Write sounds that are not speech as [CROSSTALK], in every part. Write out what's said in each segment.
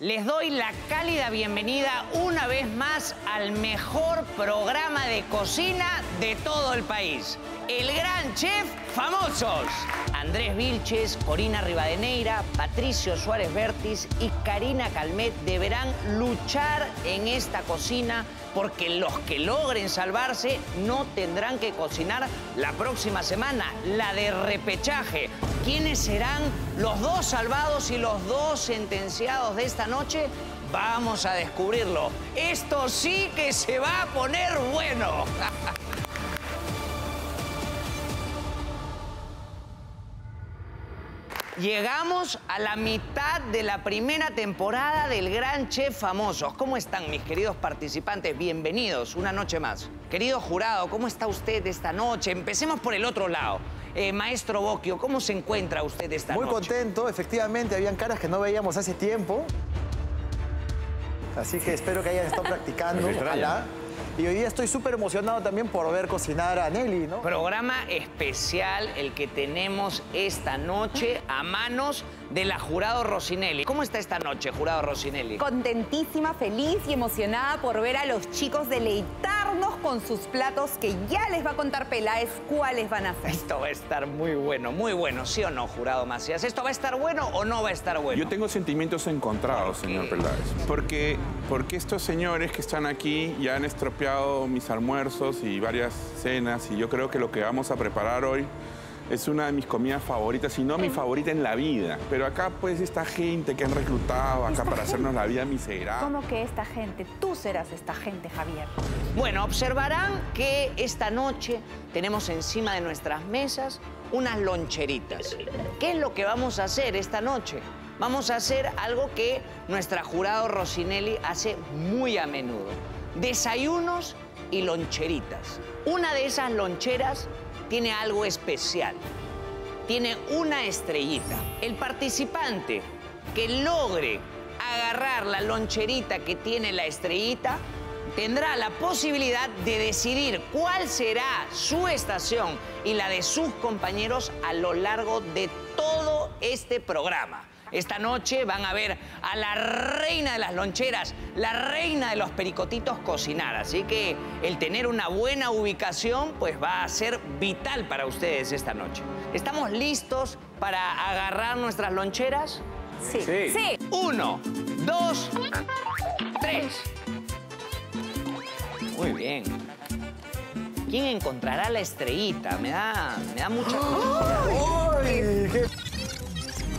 Les doy la cálida bienvenida una vez más al mejor programa de cocina de todo el país. El Gran Chef Famosos. Andrés Vilches, Corina Rivadeneira, Patricio Suárez Vértiz y Karina Calmet deberán luchar en esta cocina porque los que logren salvarse no tendrán que cocinar la próxima semana, la de repechaje. ¿Quiénes serán los dos salvados y los dos sentenciados de esta noche? Vamos a descubrirlo. Esto sí que se va a poner bueno. [LAUGHS] Llegamos a la mitad de la primera temporada del Gran Chef Famosos. ¿Cómo están mis queridos participantes? Bienvenidos una noche más. Querido jurado, ¿cómo está usted esta noche? Empecemos por el otro lado. Eh, maestro Bocchio, ¿cómo se encuentra usted esta Muy noche? contento, efectivamente, habían caras que no veíamos hace tiempo. Así que espero que hayan estado [LAUGHS] practicando. ojalá. Y hoy día estoy súper emocionado también por ver cocinar a Nelly, ¿no? Programa especial el que tenemos esta noche a manos de la jurado Rosinelli. ¿Cómo está esta noche, jurado Rosinelli? Contentísima, feliz y emocionada por ver a los chicos deleitarnos con sus platos que ya les va a contar Peláez cuáles van a hacer. Esto va a estar muy bueno, muy bueno, ¿sí o no, jurado Macías? ¿Esto va a estar bueno o no va a estar bueno? Yo tengo sentimientos encontrados, señor Peláez. Porque, porque estos señores que están aquí ya han estropeado mis almuerzos y varias cenas y yo creo que lo que vamos a preparar hoy es una de mis comidas favoritas, y no mi favorita en la vida. Pero acá, pues, esta gente que han reclutado acá ¿Esta para gente? hacernos la vida miserable. ¿Cómo que esta gente? Tú serás esta gente, Javier. Bueno, observarán que esta noche tenemos encima de nuestras mesas unas loncheritas. ¿Qué es lo que vamos a hacer esta noche? Vamos a hacer algo que nuestra jurado Rosinelli hace muy a menudo. Desayunos y loncheritas. Una de esas loncheras tiene algo especial. Tiene una estrellita. El participante que logre agarrar la loncherita que tiene la estrellita tendrá la posibilidad de decidir cuál será su estación y la de sus compañeros a lo largo de todo este programa. Esta noche van a ver a la reina de las loncheras, la reina de los pericotitos cocinar. Así que el tener una buena ubicación pues va a ser vital para ustedes esta noche. ¿Estamos listos para agarrar nuestras loncheras? Sí. Sí. Uno, dos, tres. Muy bien. ¿Quién encontrará la estrellita? Me da, me da mucha curiosidad. ¡Ay! ¡Qué...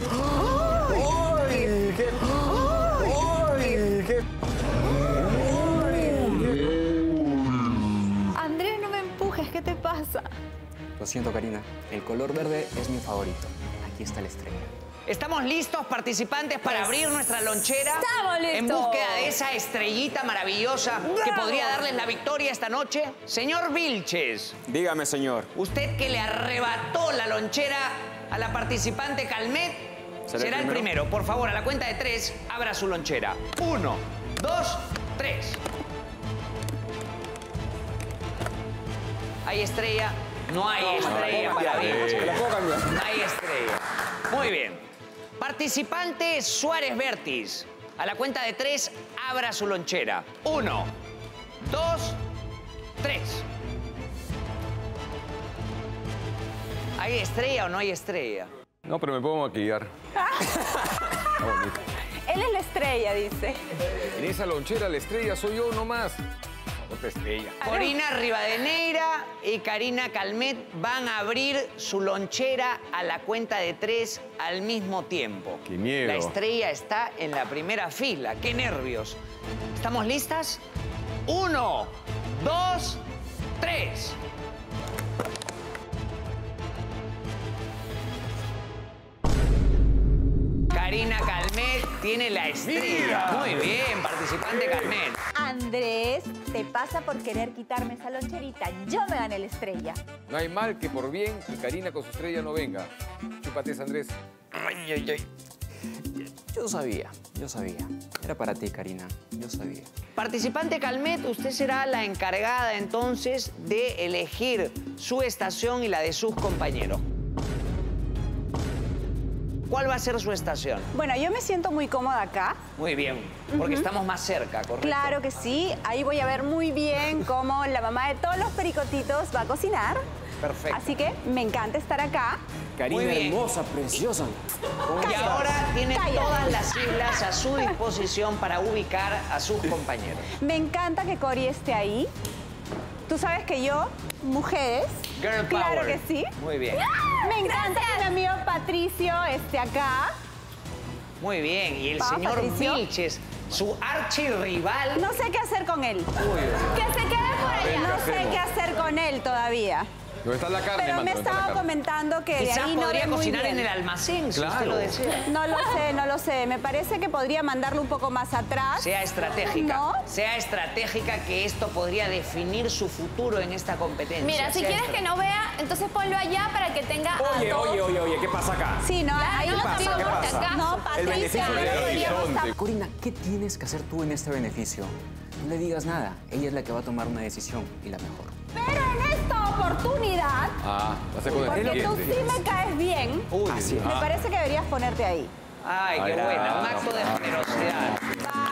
¡Ay! Pasa? Lo siento, Karina. El color verde es mi favorito. Aquí está la estrella. ¿Estamos listos, participantes, para abrir nuestra lonchera? ¡Estamos listos! En búsqueda de esa estrellita maravillosa que podría darles la victoria esta noche. Señor Vilches, Dígame, señor. usted que le arrebató la lonchera a la participante Calmet, será, ¿Será el el primero. Por favor, a la cuenta de tres, abra su lonchera. Uno, dos, tres. ¿Hay estrella? No hay estrella para. La puedo cambiar. No hay estrella. Muy bien. Participante Suárez Vértiz. A la cuenta de tres, abra su lonchera. Uno, dos, tres. ¿Hay estrella o no hay estrella? No, pero me puedo maquillar. [LAUGHS] Él es la estrella, dice. En esa lonchera la estrella soy yo nomás. Otra estrella. Corina Rivadeneira y Karina Calmet van a abrir su lonchera a la cuenta de tres al mismo tiempo. Qué miedo. La estrella está en la primera fila. ¡Qué nervios! ¿Estamos listas? Uno, dos, tres. Karina Calmet tiene la estrella. Muy bien, participante Calmet. Andrés, te pasa por querer quitarme esa loncherita. Yo me gané la estrella. No hay mal que por bien que Karina con su estrella no venga. Chúpate, esa, Andrés. Ay, ay, ay. Yo sabía, yo sabía. Era para ti, Karina. Yo sabía. Participante Calmet, usted será la encargada entonces de elegir su estación y la de sus compañeros. ¿Cuál va a ser su estación? Bueno, yo me siento muy cómoda acá. Muy bien, porque estamos más cerca, ¿correcto? Claro que sí. Ahí voy a ver muy bien cómo la mamá de todos los pericotitos va a cocinar. Perfecto. Así que me encanta estar acá. Karina Muy bien. hermosa, preciosa. Y ahora tiene Cállate. todas las islas a su disposición para ubicar a sus compañeros. Me encanta que Cori esté ahí. Tú sabes que yo, mujeres, Girl claro power. que sí. Muy bien. Me encanta que mi amigo Patricio esté acá. Muy bien. Y el señor Patricio. Vilches, su archirrival. No sé qué hacer con él. Que se quede por allá. No sé qué hacer con él todavía. ¿Dónde está la carne, Pero me estaba comentando que de Quizás ahí no podría ve muy cocinar bien. en el almacén, si usted Claro. lo desea. No lo sé, no lo sé. Me parece que podría mandarlo un poco más atrás. Sea estratégica. ¿No? Sea estratégica que esto podría definir su futuro en esta competencia. Mira, si Sea quieres que no vea, entonces ponlo allá para que tenga a Oye, todos. oye, oye, oye, ¿qué pasa acá? Sí, no, ahí no, pasa. por si acaso. No, El Patricia, no estar- Corina, ¿qué tienes que hacer tú en este beneficio? No le digas nada. Ella es la que va a tomar una decisión y la mejor. Pero en esta oportunidad, Ah, va a ser con el porque tú sí me caes bien, Uy, Así es. me parece que deberías ponerte ahí. Ay, qué buena, un acto de generosidad.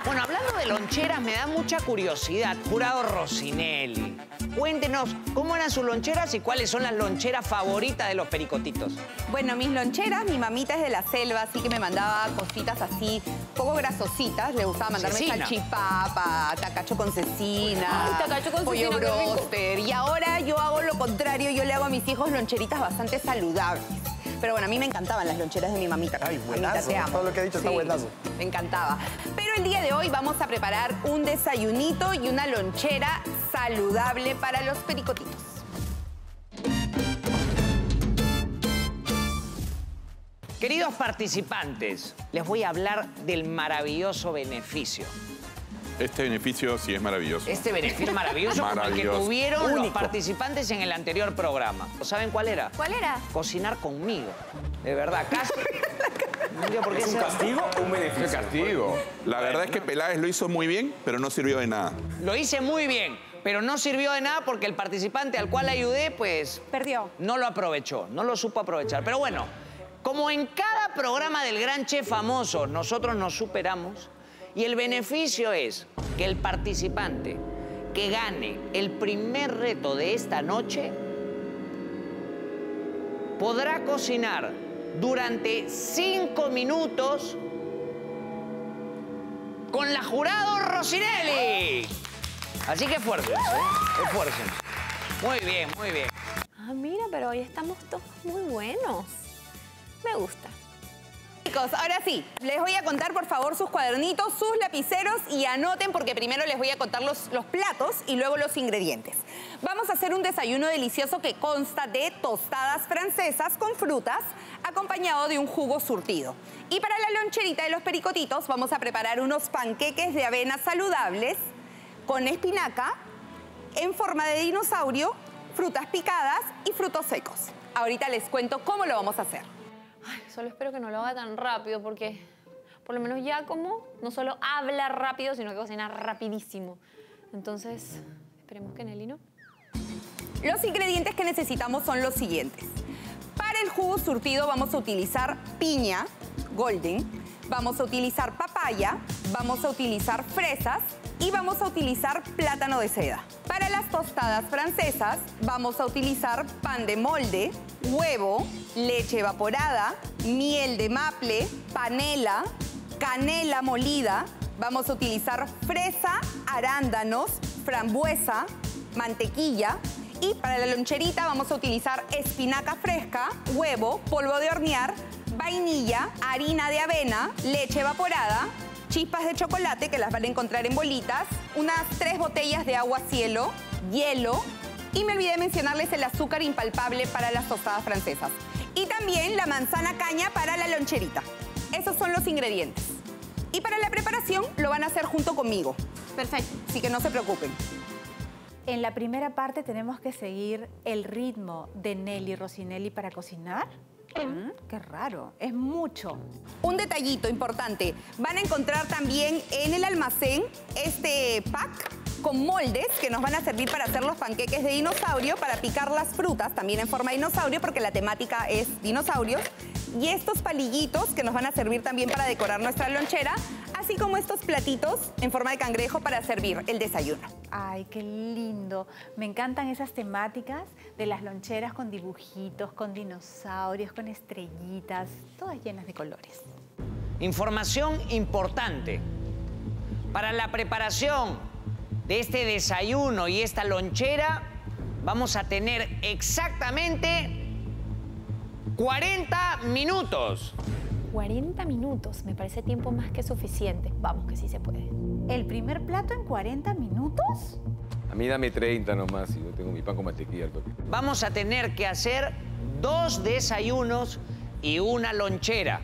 Bueno, hablando de loncheras, me da mucha curiosidad. Jurado Rosinelli, cuéntenos cómo eran sus loncheras y cuáles son las loncheras favoritas de los pericotitos. Bueno, mis loncheras, mi mamita es de la selva, así que me mandaba cositas así, poco grasositas. Le gustaba mandarme Cecina. salchipapa, tacacho con cecina, Ay, tacacho con pollo cecina, broster. Y ahora yo hago lo contrario, yo le hago a mis hijos loncheritas bastante saludables. Pero bueno, a mí me encantaban las loncheras de mi mamita. Ay, Mamita, buenazo. te amo. Todo lo que ha dicho está buenazo. Me encantaba. Pero el día de hoy vamos a preparar un desayunito y una lonchera saludable para los pericotitos. Queridos participantes, les voy a hablar del maravilloso beneficio. Este beneficio sí es maravilloso. Este beneficio maravilloso, como el que Maravilloso. tuvieron los participantes en el anterior programa. ¿Saben cuál era? ¿Cuál era? Cocinar conmigo. De verdad, casi. [LAUGHS] Por qué ¿Es un castigo o un beneficio? castigo. La verdad es que Peláez lo hizo muy bien, pero no sirvió de nada. Lo hice muy bien, pero no sirvió de nada porque el participante al cual ayudé, pues Perdió. no lo aprovechó, no lo supo aprovechar. Pero bueno, como en cada programa del gran chef famoso, nosotros nos superamos y el beneficio es que el participante que gane el primer reto de esta noche podrá cocinar durante cinco minutos con la jurado Rosinelli. Así que esfuércense, ¿eh? esfuércense. Muy bien, muy bien. Ah, mira, pero hoy estamos todos muy buenos. Me gusta. Chicos, ahora sí, les voy a contar por favor sus cuadernitos, sus lapiceros y anoten porque primero les voy a contar los, los platos y luego los ingredientes. Vamos a hacer un desayuno delicioso que consta de tostadas francesas con frutas acompañado de un jugo surtido. Y para la loncherita de los pericotitos vamos a preparar unos panqueques de avena saludables con espinaca en forma de dinosaurio, frutas picadas y frutos secos. Ahorita les cuento cómo lo vamos a hacer. Solo espero que no lo haga tan rápido porque por lo menos ya como no solo habla rápido, sino que cocina rapidísimo. Entonces, esperemos que Nelly no. Los ingredientes que necesitamos son los siguientes. Para el jugo surtido vamos a utilizar piña, golden, vamos a utilizar papaya, vamos a utilizar fresas y vamos a utilizar plátano de seda. Para las tostadas francesas vamos a utilizar pan de molde, huevo, leche evaporada, miel de maple, panela, canela molida, vamos a utilizar fresa, arándanos, frambuesa, mantequilla y para la loncherita vamos a utilizar espinaca fresca, huevo, polvo de hornear, vainilla, harina de avena, leche evaporada, chispas de chocolate que las van a encontrar en bolitas, unas tres botellas de agua cielo, hielo y me olvidé de mencionarles el azúcar impalpable para las tostadas francesas. Y también la manzana caña para la loncherita. Esos son los ingredientes. Y para la preparación lo van a hacer junto conmigo. Perfecto. Así que no se preocupen. En la primera parte tenemos que seguir el ritmo de Nelly Rosinelli para cocinar. Mm, qué raro, es mucho. Un detallito importante, van a encontrar también en el almacén este pack con moldes que nos van a servir para hacer los panqueques de dinosaurio, para picar las frutas, también en forma de dinosaurio, porque la temática es dinosaurios. y estos palillitos que nos van a servir también para decorar nuestra lonchera, así como estos platitos en forma de cangrejo para servir el desayuno. Ay, qué lindo. Me encantan esas temáticas de las loncheras con dibujitos, con dinosaurios, con estrellitas, todas llenas de colores. Información importante. Para la preparación de este desayuno y esta lonchera, vamos a tener exactamente 40 minutos. 40 minutos, me parece tiempo más que suficiente. Vamos, que sí se puede. ¿El primer plato en 40 minutos? A mí dame 30 nomás y yo tengo mi pan con mantequilla al toque. Vamos a tener que hacer dos desayunos y una lonchera.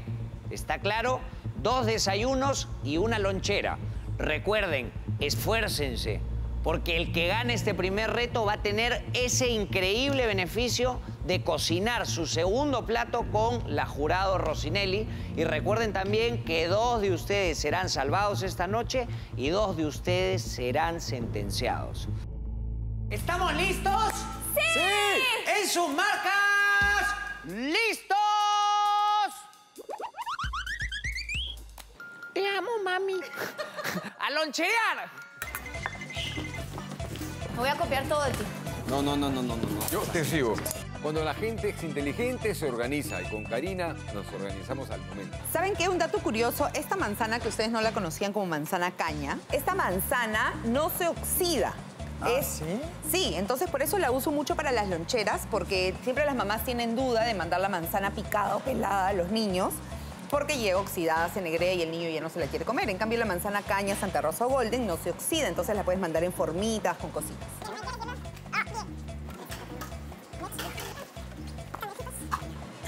¿Está claro? Dos desayunos y una lonchera. Recuerden, esfuércense, porque el que gane este primer reto va a tener ese increíble beneficio de cocinar su segundo plato con la jurado Rosinelli. Y recuerden también que dos de ustedes serán salvados esta noche y dos de ustedes serán sentenciados. ¿Estamos listos? ¡Sí! ¡En sus marcas! ¡Listos! Te amo, mami. [LAUGHS] ¡A lonchear! Me voy a copiar todo de ti. No, no, no, no, no. no. Yo te sigo. Cuando la gente es inteligente, se organiza. Y con Karina nos organizamos al momento. ¿Saben qué? Un dato curioso, esta manzana que ustedes no la conocían como manzana caña, esta manzana no se oxida. Ah, ¿sí? Sí, entonces por eso la uso mucho para las loncheras, porque siempre las mamás tienen duda de mandar la manzana picada o pelada a los niños, porque llega oxidada, se negrea y el niño ya no se la quiere comer. En cambio, la manzana caña, Santa Rosa o Golden no se oxida, entonces la puedes mandar en formitas, con cositas.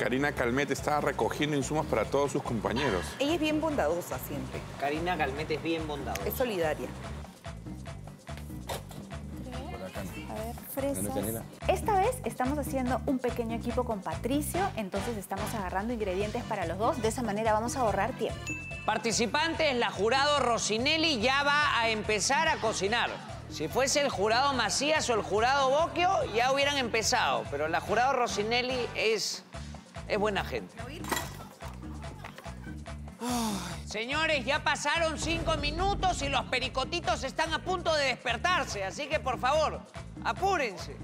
Karina Calmet está recogiendo insumos para todos sus compañeros. Ella es bien bondadosa siempre, Karina Galmete es bien bondadosa. es solidaria. A ver, fresas. Esta vez estamos haciendo un pequeño equipo con Patricio, entonces estamos agarrando ingredientes para los dos. De esa manera vamos a ahorrar tiempo. Participantes, la jurado Rosinelli ya va a empezar a cocinar. Si fuese el jurado Macías o el jurado Bocchio, ya hubieran empezado. Pero la jurado Rosinelli es, es buena gente. Ay, Señores, ya pasaron cinco minutos y los pericotitos están a punto de despertarse. Así que, por favor, apúrense.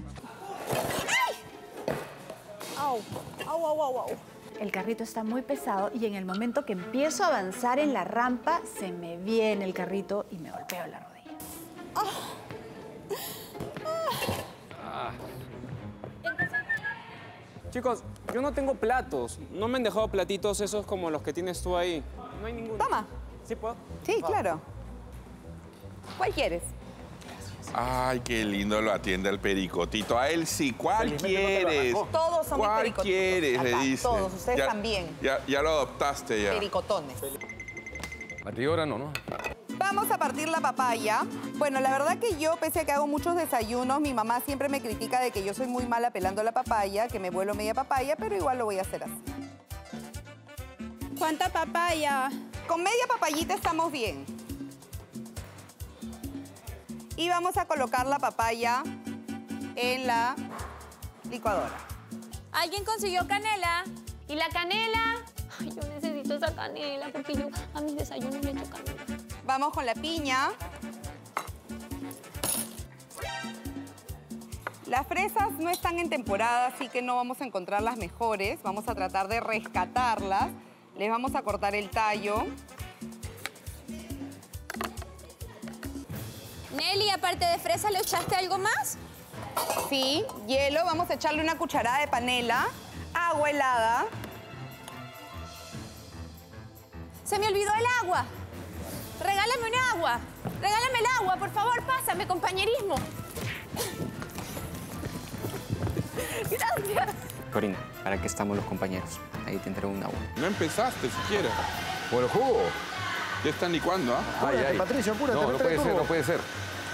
Au, au, au, au, au. El carrito está muy pesado y en el momento que empiezo a avanzar en la rampa, se me viene el carrito y me golpeo la rodilla. Chicos, yo no tengo platos. No me han dejado platitos esos como los que tienes tú ahí. No hay ninguno. Toma. ¿Sí puedo? Sí, claro. ¿Cuál quieres? Ay, qué lindo lo atiende el pericotito. A él sí, ¿cuál quieres? Todos son mis ¿Cuál pericotitos. quieres? Le dice. todos, ustedes Ya- también. Ya, ya lo adoptaste ya. Pericotones. A ti ahora no, ¿no? Vamos a partir la papaya. Bueno, la verdad que yo, pese a que hago muchos desayunos, mi mamá siempre me critica de que yo soy muy mala pelando la papaya, que me vuelo media papaya, pero igual lo voy a hacer así. ¿Cuánta papaya? Con media papayita estamos bien. Y vamos a colocar la papaya en la licuadora. ¿Alguien consiguió canela? ¿Y la canela? Ay, yo necesito esa canela porque yo a mis desayunos le echo canela. Vamos con la piña. Las fresas no están en temporada, así que no vamos a encontrar las mejores. Vamos a tratar de rescatarlas. Les vamos a cortar el tallo. Nelly, aparte de fresa, ¿le echaste algo más? Sí, hielo. Vamos a echarle una cucharada de panela, agua helada. Se me olvidó el agua. Regálame un agua. Regálame el agua, por favor, pásame, compañerismo. Gracias. Corina, ¿para qué estamos los compañeros? Ahí te entrego un agua. No empezaste siquiera. Por el jugo. Ya están licuando, ¿ah? Apúrate, Patricio, apúrate, No, no puede ser, no puede ser.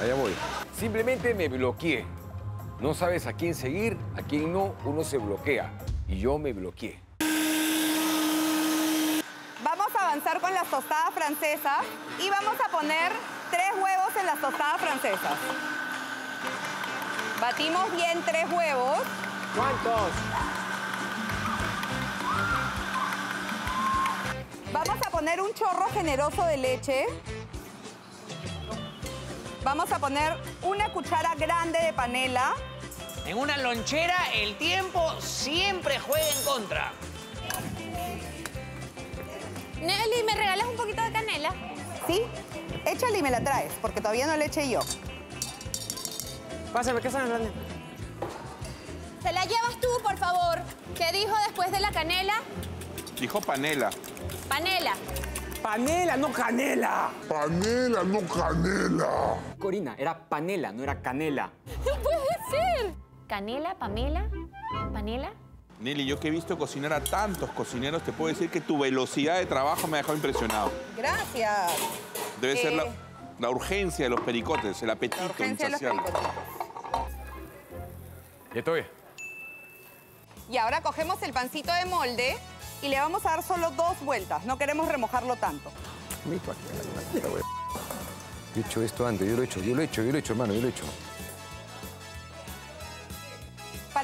Allá voy. Simplemente me bloqueé. No sabes a quién seguir, a quién no, uno se bloquea. Y yo me bloqueé. Vamos a avanzar con las tostadas francesas y vamos a poner tres huevos en las tostadas francesas. Batimos bien tres huevos. ¿Cuántos? poner un chorro generoso de leche. Vamos a poner una cuchara grande de panela. En una lonchera el tiempo siempre juega en contra. Nelly, ¿me regalas un poquito de canela? ¿Sí? Échale y me la traes, porque todavía no le eché yo. Pásame, ¿qué están hablando? ¿Te la llevas tú, por favor? ¿Qué dijo después de la canela? Dijo panela. Panela. Panela, no canela. Panela, no canela. Corina, era panela, no era canela. ¡No puede ser! ¿Canela, Pamela? ¿Panela? Nelly, yo que he visto cocinar a tantos cocineros, te puedo decir que tu velocidad de trabajo me ha dejado impresionado. Gracias. Debe ser Eh, la, la urgencia de los pericotes, el apetito urgencia de los insaciable. Ya estoy. Y ahora cogemos el pancito de molde y le vamos a dar solo dos vueltas. No queremos remojarlo tanto. Yo he hecho esto antes, yo lo he hecho, yo lo he hecho, yo lo he hecho, hermano, yo lo he hecho.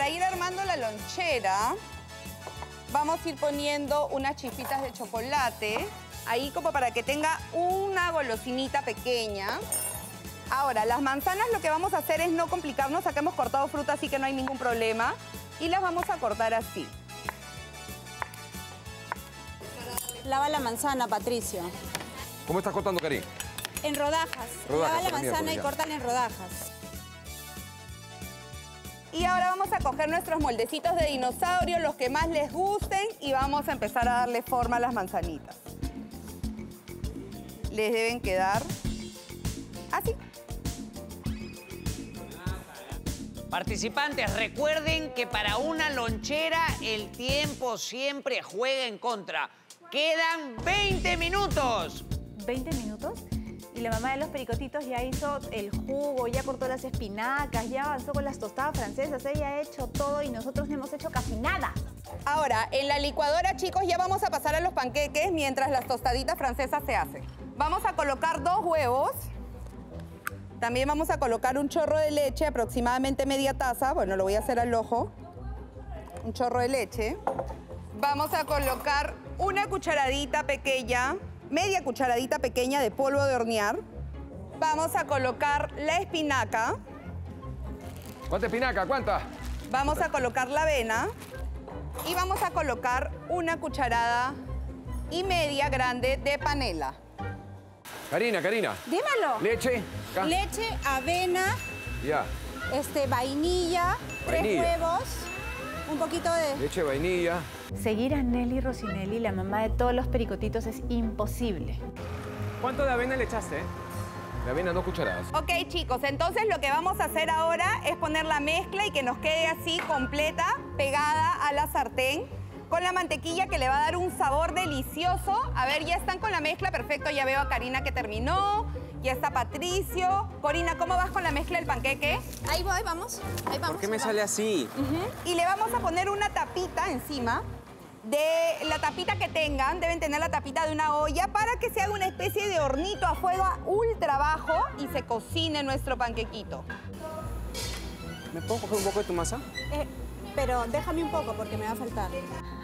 Para ir armando la lonchera, vamos a ir poniendo unas chispitas de chocolate. Ahí como para que tenga una golosinita pequeña. Ahora, las manzanas lo que vamos a hacer es no complicarnos. Acá hemos cortado fruta, así que no hay ningún problema. Y las vamos a cortar así. Lava la manzana, Patricio. ¿Cómo estás cortando, Karim? En rodajas. Rodajas, Lava la manzana y córtala en rodajas. Y ahora vamos a coger nuestros moldecitos de dinosaurio, los que más les gusten, y vamos a empezar a darle forma a las manzanitas. Les deben quedar así. Participantes, recuerden que para una lonchera el tiempo siempre juega en contra. Quedan 20 minutos. 20 minutos y la mamá de los pericotitos ya hizo el jugo, ya cortó las espinacas, ya avanzó con las tostadas francesas, ella ha hecho todo y nosotros no hemos hecho casi nada. Ahora, en la licuadora, chicos, ya vamos a pasar a los panqueques mientras las tostaditas francesas se hacen. Vamos a colocar dos huevos. También vamos a colocar un chorro de leche, aproximadamente media taza. Bueno, lo voy a hacer al ojo. Un chorro de leche. Vamos a colocar una cucharadita pequeña, media cucharadita pequeña de polvo de hornear. Vamos a colocar la espinaca. ¿Cuánta espinaca? ¿Cuánta? Vamos a colocar la avena y vamos a colocar una cucharada y media grande de panela. Karina, Karina. Dímelo. Leche. acá. Leche, avena, Ya. este, vainilla, tres huevos, un poquito de... Leche, vainilla. Seguir a Nelly Rosinelli, la mamá de todos los pericotitos, es imposible. ¿Cuánto de avena le echaste? La avena, dos cucharadas. Ok, chicos, entonces lo que vamos a hacer ahora es poner la mezcla y que nos quede así completa, pegada a la sartén, con la mantequilla que le va a dar un sabor delicioso. A ver, ya están con la mezcla, perfecto. Ya veo a Karina que terminó, ya está Patricio. Corina, ¿cómo vas con la mezcla del panqueque? Ahí voy, vamos. Ahí vamos. ¿Por qué me sale así? Y le vamos a poner una tapita encima. De la tapita que tengan, deben tener la tapita de una olla para que se haga una especie de hornito a fuego ultra bajo y se cocine nuestro panquequito. ¿Me puedo coger un poco de tu masa? Eh, pero déjame un poco porque me va a faltar.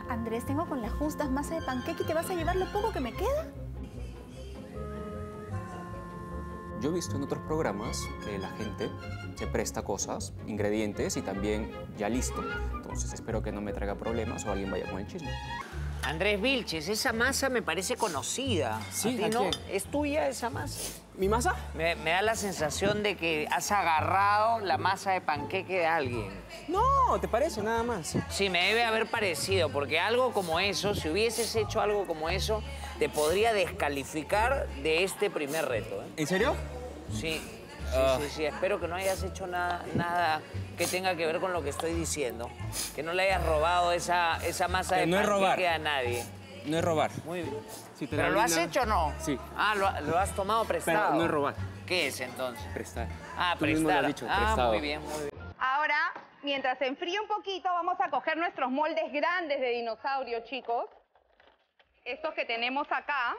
Andrés, tengo con las justas masa de panqueque y te vas a llevar lo poco que me queda. Yo he visto en otros programas que la gente se presta cosas, ingredientes y también ya listo. Entonces espero que no me traiga problemas o alguien vaya con el chisme. Andrés Vilches, esa masa me parece conocida. Sí, ¿A ti ¿a no? ¿Es tuya esa masa? ¿Mi masa? Me, me da la sensación de que has agarrado la masa de panqueque de alguien. No, ¿te parece? Nada más. Sí, me debe haber parecido, porque algo como eso, si hubieses hecho algo como eso, te podría descalificar de este primer reto. ¿eh? ¿En serio? Sí, sí, sí, sí. Espero que no hayas hecho nada, nada que tenga que ver con lo que estoy diciendo. Que no le hayas robado esa, esa masa Que de no es robar. a nadie. No es robar. Muy bien. Si te ¿Pero lo has hecho o no? Sí. Ah, lo, lo has tomado prestado. Pero no es robar. ¿Qué es entonces? Prestar. Ah, Tú mismo lo prestar. has dicho, ah, prestado. muy bien, muy bien. Ahora, mientras se enfríe un poquito, vamos a coger nuestros moldes grandes de dinosaurio, chicos. Estos que tenemos acá.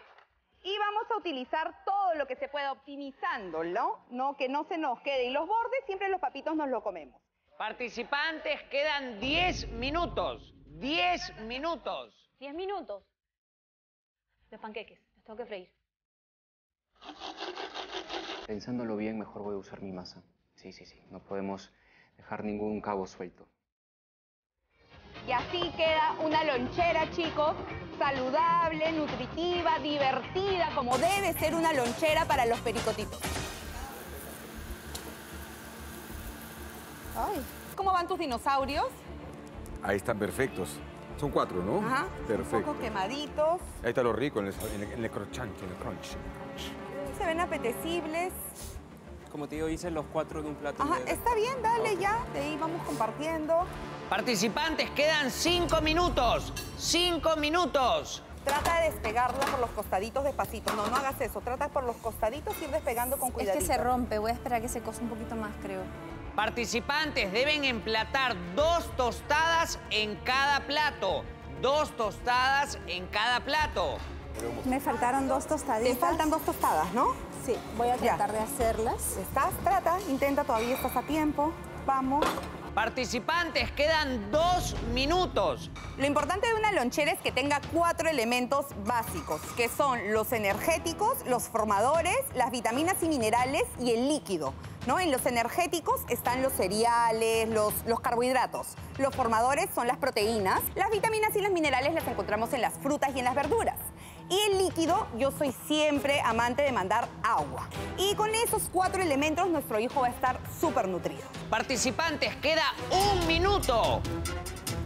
Y vamos a utilizar todo lo que se pueda optimizándolo, ¿no? Que no se nos quede. Y los bordes siempre los papitos nos lo comemos. Participantes, quedan 10 minutos. 10 minutos. 10 minutos. Los panqueques. Tengo que freír. Pensándolo bien, mejor voy a usar mi masa. Sí, sí, sí. No podemos dejar ningún cabo suelto. Y así queda una lonchera, chicos, saludable, nutritiva, divertida, como debe ser una lonchera para los pericotitos. Ay. ¿Cómo van tus dinosaurios? Ahí están perfectos. Son cuatro, ¿no? Ajá. Perfecto. Un poco quemaditos. Ahí está lo rico, en el, en el, en el crocante, en el crunch. en el crunch. Se ven apetecibles. Como te digo, hice los cuatro en un plato. Ajá, de- está bien, dale ya. De ahí vamos compartiendo. Participantes, quedan cinco minutos. Cinco minutos. Trata de despegarla por los costaditos despacito. No, no hagas eso. Trata por los costaditos ir despegando con Es cuidado. que se rompe, voy a esperar a que se cosa un poquito más, creo. Participantes deben emplatar dos tostadas en cada plato. Dos tostadas en cada plato. Me faltaron dos tostaditas. Te faltan dos tostadas, ¿no? Sí, voy a Ya. tratar de hacerlas. ¿Estás? Trata, intenta, todavía estás a tiempo. Vamos. Participantes, quedan dos minutos. Lo importante de una lonchera es que tenga cuatro elementos básicos, que son los energéticos, los formadores, las vitaminas y minerales y el líquido. ¿no? En los energéticos están los cereales, los, los carbohidratos. Los formadores son las proteínas. Las vitaminas y los minerales las encontramos en las frutas y en las verduras. Y el líquido, yo soy siempre amante de mandar agua. Y con esos cuatro elementos nuestro hijo va a estar súper nutrido. Participantes, queda un minuto.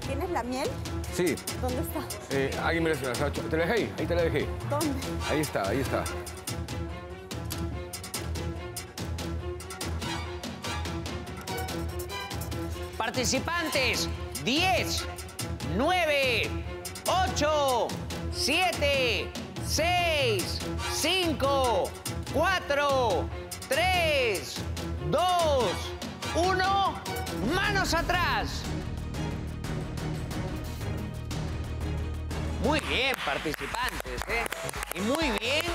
¿Tienes la miel? Sí. ¿Dónde está? Eh, alguien me la Te la dejé ahí, ahí te la dejé. ¿Dónde? Ahí está, ahí está. Participantes, 10, 9, 8, 7, 6, 5, 4, 3, 2, 1. Manos atrás. Muy bien, participantes, ¿eh? Y muy bien,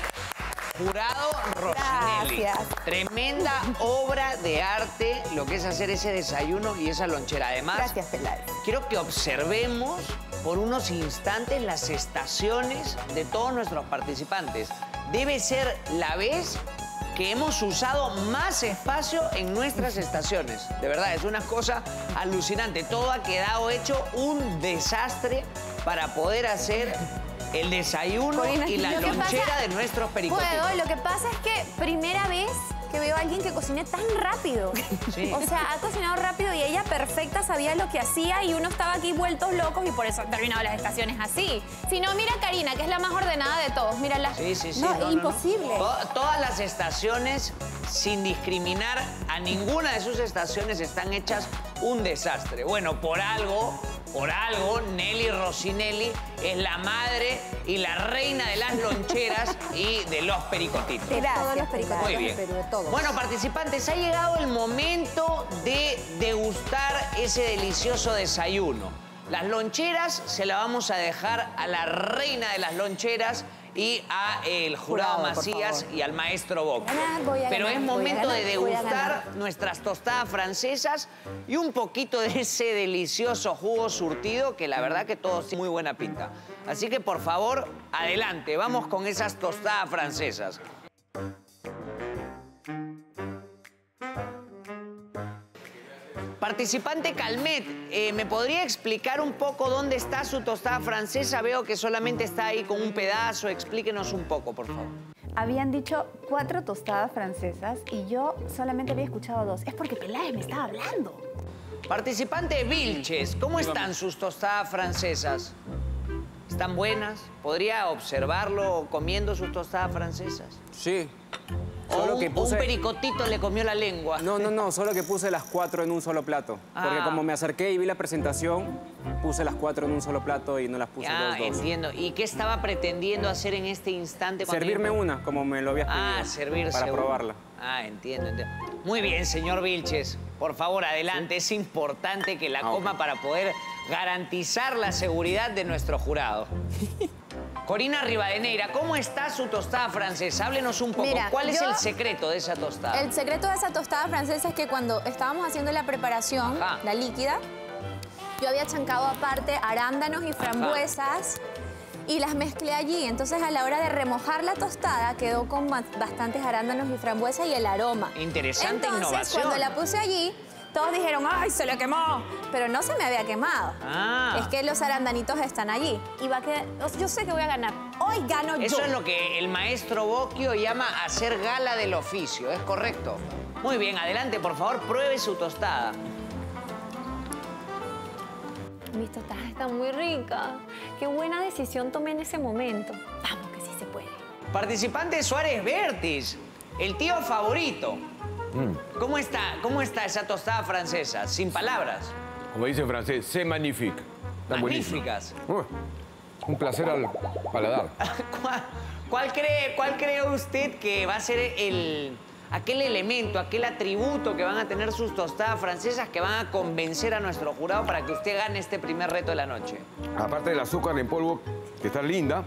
jurado Rossinelli. Gracias. Tremenda obra de arte lo que es hacer ese desayuno y esa lonchera. Además, Gracias, Peláez. quiero que observemos por unos instantes las estaciones de todos nuestros participantes. Debe ser la vez que hemos usado más espacio en nuestras estaciones. De verdad, es una cosa alucinante. Todo ha quedado hecho un desastre para poder hacer el desayuno Corina, y la lonchera pasa- de nuestros pericotitos. Puedo, lo que pasa es que primera vez que veo a alguien que cocine tan rápido. [LAUGHS] Sí. O sea, ha cocinado rápido y ella perfecta sabía lo que hacía y uno estaba aquí vueltos locos y por eso han terminado las estaciones así. Si no, mira a Karina, que es la más ordenada de todos. Mírala. Sí, sí, sí. No, imposible. To- todas las estaciones, sin discriminar a ninguna de sus estaciones, están hechas un desastre. Bueno, por algo, por algo, Nelly Rossinelli es la madre y la reina de las loncheras y de los pericotitos. De todos los pericotitos Muy bien. Perú, de todos. Bueno, participantes, ha llegado el momento de degustar ese delicioso desayuno. Las loncheras se las vamos a dejar a la reina de las loncheras y a el jurado, Macías y al maestro a Pero es momento de ganar, degustar nuestras tostadas francesas y un poquito de ese delicioso jugo surtido que la verdad que todo tiene muy buena pinta. Así que por favor, adelante, vamos con esas tostadas francesas. Participante Calmet, eh, ¿me podría explicar un poco dónde está su tostada francesa? Veo que solamente está ahí con un pedazo. Explíquenos un poco, por favor. Habían dicho cuatro tostadas francesas y yo solamente había escuchado dos. Es porque Peláez me estaba hablando. Participante Vilches, ¿cómo están sus tostadas francesas? ¿Están buenas? ¿Podría observarlo comiendo sus tostadas francesas? Sí. ¿O Solo un, que o un puse... pericotito le comió la lengua? No, no, no, solo que puse las cuatro en un solo plato. Porque Ah. como me acerqué y vi la presentación, puse las cuatro en un solo plato y no las puse Ah, dos, dos. entiendo. ¿Y qué estaba pretendiendo hacer en este instante? Servirme yo- una, como me lo habías pedido. Ah, servirse Para probarla. Ah, entiendo, entiendo. Muy bien, señor Vilches. Por favor, adelante. Es importante que la Ah, coma para poder garantizar la seguridad de nuestro jurado. [LAUGHS] Corina Rivadeneira, ¿cómo está su tostada francesa? Háblenos un poco. Mira, ¿Cuál es el secreto de esa tostada? El secreto de esa tostada francesa es que cuando estábamos haciendo la preparación, Ajá. la líquida, yo había chancado aparte arándanos y frambuesas y las mezclé allí. Entonces a la hora de remojar la tostada quedó con ba- bastantes arándanos y frambuesa y el aroma. Interesante Entonces innovación. cuando la puse allí, todos dijeron, ¡ay, se le quemó! Pero no se me había quemado. Ah. Es que los arandanitos están allí. Y va a quedar, yo sé que voy a ganar. Hoy gano Eso yo. es lo que el maestro Bocchio llama hacer gala del oficio, ¿es correcto? Muy bien, adelante, por favor, pruebe su tostada. Mis tostadas están muy ricas. Qué buena decisión tomé en ese momento. Vamos, que sí se puede. Participante Suárez Vértiz, el tío favorito. Mm. ¿Cómo está, ¿Cómo está esa tostada francesa? Sin palabras. Como dice en francés, c'est magnifique. Está. Magníficas. Uh, un placer al paladar. [LAUGHS] ¿Cuál, cuál cree, ¿Cuál cree usted que va a ser el, aquel elemento, aquel atributo que van a tener sus tostadas francesas que van a convencer a nuestro jurado para que usted gane este primer reto de la noche? Aparte del azúcar en polvo, que está linda,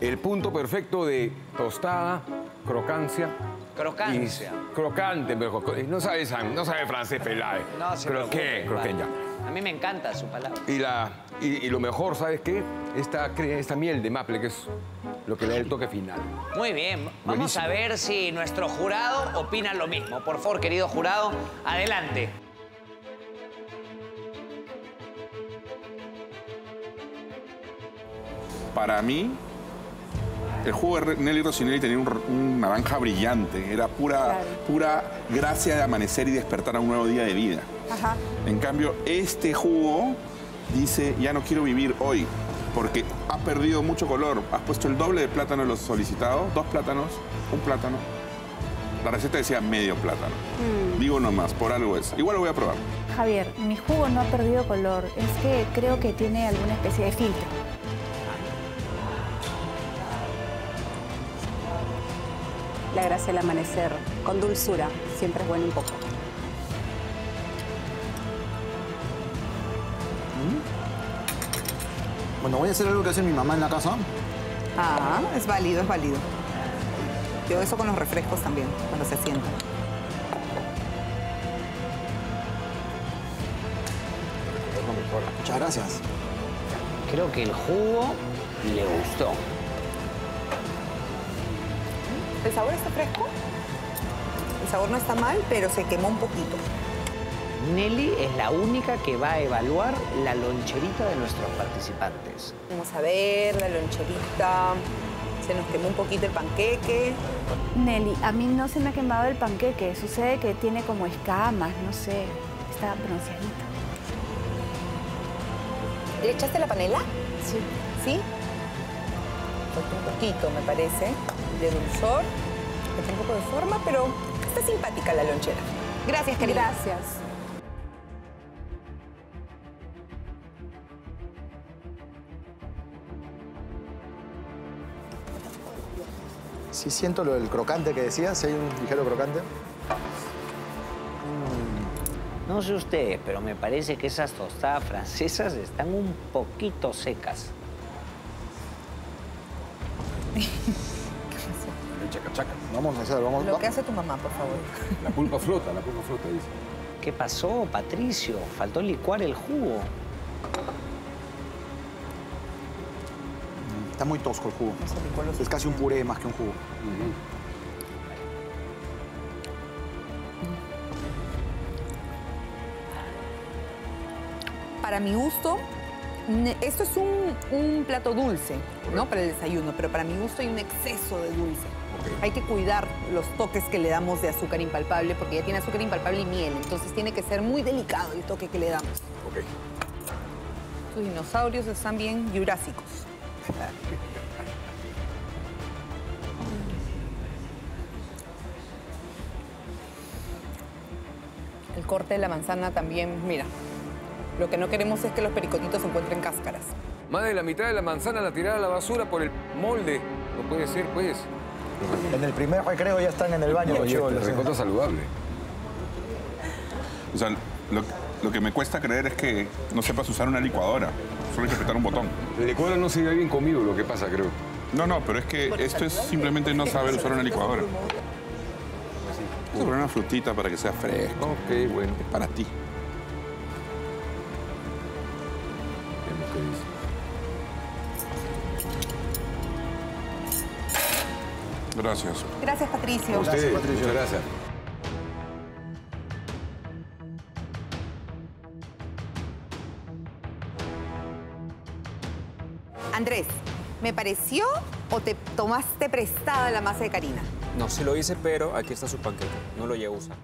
el punto perfecto de tostada, crocancia. Crocancia. y- crocante, pero no sabe, no sabe francés, Peláez. No se Croqué, preocupe, croqué vale. ya. A mí me encanta su palabra. Y, la, y, y lo mejor, ¿sabes qué? Esta, esta miel de maple, que es lo que le da el toque final. Muy bien, vamos a ver si nuestro jurado opina lo mismo. Por favor, querido jurado, adelante. Para mí, el jugo de Nelly Rossinelli tenía un, un naranja brillante. Era pura, pura gracia de amanecer y despertar a un nuevo día de vida. Ajá. En cambio, este jugo dice, ya no quiero vivir hoy, porque ha perdido mucho color. Has puesto el doble de plátano de los solicitados, dos plátanos, un plátano. La receta decía medio plátano. Digo nomás, por algo es. Igual lo voy a probar. Javier, mi jugo no ha perdido color. Es que creo que tiene alguna especie de filtro. La gracia del amanecer, con dulzura, siempre es bueno un poco. Bueno, voy a hacer algo que hace mi mamá en la casa. Ah, es válido, es válido. Yo eso con los refrescos también, cuando se sientan. Muchas gracias. Creo que el jugo le gustó. ¿El sabor está fresco? El sabor no está mal, pero se quemó un poquito. Nelly es la única que va a evaluar la loncherita de nuestros participantes. Vamos a ver la loncherita. Se nos quemó un poquito el panqueque. Nelly, a mí no se me ha quemado el panqueque. Sucede que tiene como escamas, no sé. Está bronceadito. ¿Le echaste la panela? Sí. ¿Sí? Falta un poquito, me parece, de dulzor. Falta un poco de forma, pero está simpática la lonchera. Gracias, querida. Gracias. Sí siento lo del crocante que decías, si hay un ligero crocante. No sé ustedes, pero me parece que esas tostadas francesas están un poquito secas. [LAUGHS] Chaca, chaca. Vamos a hacer, vamos. Lo que hace tu mamá, por favor. [LAUGHS] La pulpa flota, la pulpa flota, dice. ¿Qué pasó, Patricio? Faltó licuar el jugo. Está muy tosco el jugo. Es casi un puré más que un jugo. Para mi gusto, esto es un, un plato dulce, ¿no? Para el desayuno, pero para mi gusto hay un exceso de dulce. Hay que cuidar los toques que le damos de azúcar impalpable, porque ya tiene azúcar impalpable y miel, entonces tiene que ser muy delicado el toque que le damos. Ok. Sus dinosaurios están bien jurásicos. El corte de la manzana también, mira. Lo que no queremos es que los pericotitos encuentren cáscaras. Más de la mitad de la manzana la tirada a la basura por el molde. No puede ser, pues. En el primer recreo ya están en el baño los Oye, este ¿eh? recontra saludable. O sea, lo, lo que me cuesta creer es que no sepas usar una licuadora. Solo hay que apretar un botón. El licuadora no se ve bien comido, lo que pasa, creo. No, no, pero es que esto es simplemente no saber usar una licuadora. Sobre una frutita para que sea fresco. Ok, bueno. Es para ti. Gracias. Gracias, Patricio. Ustedes, muchas gracias. Andrés, ¿me pareció o te tomaste prestada la masa de Karina? No, sí lo hice, pero aquí está su panqueque. No lo llevo a usar.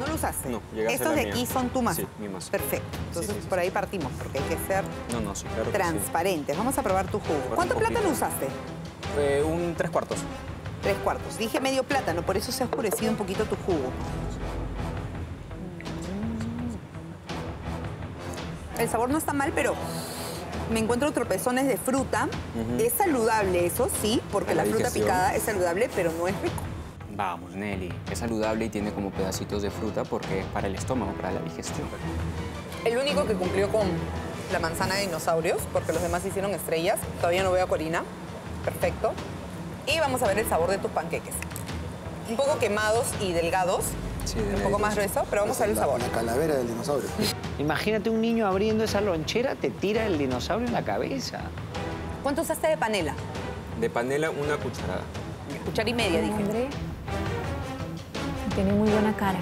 ¿No lo usaste? No, llegué a hacer Estos la de mía. aquí son tu masa. Sí, mi masa. Perfecto. Entonces, sí, sí, por ahí partimos, porque hay que ser No, no, que transparentes. Vamos a probar tu jugo. ¿Cuánto plátano usaste? Eh, un tres cuartos. Tres cuartos. Dije medio plátano, por eso se ha oscurecido un poquito tu jugo. El sabor no está mal, pero me encuentro tropezones de fruta. Es saludable eso, sí, porque la la fruta picada es saludable, pero no es rico. Vamos, Nelly. Es saludable y tiene como pedacitos de fruta porque es para el estómago, para la digestión. El único que cumplió con la manzana de dinosaurios, porque los demás hicieron estrellas. Todavía no veo a Corina. Perfecto. Y vamos a ver el sabor de tus panqueques. Un poco quemados y delgados. Sí, un poco más grueso, pero vamos a ver el sabor. La calavera del dinosaurio. Imagínate un niño abriendo esa lonchera, te tira el dinosaurio en la cabeza. ¿Cuánto usaste de panela? De panela, una cucharada. Cuchara y media, dije. Tiene muy buena cara.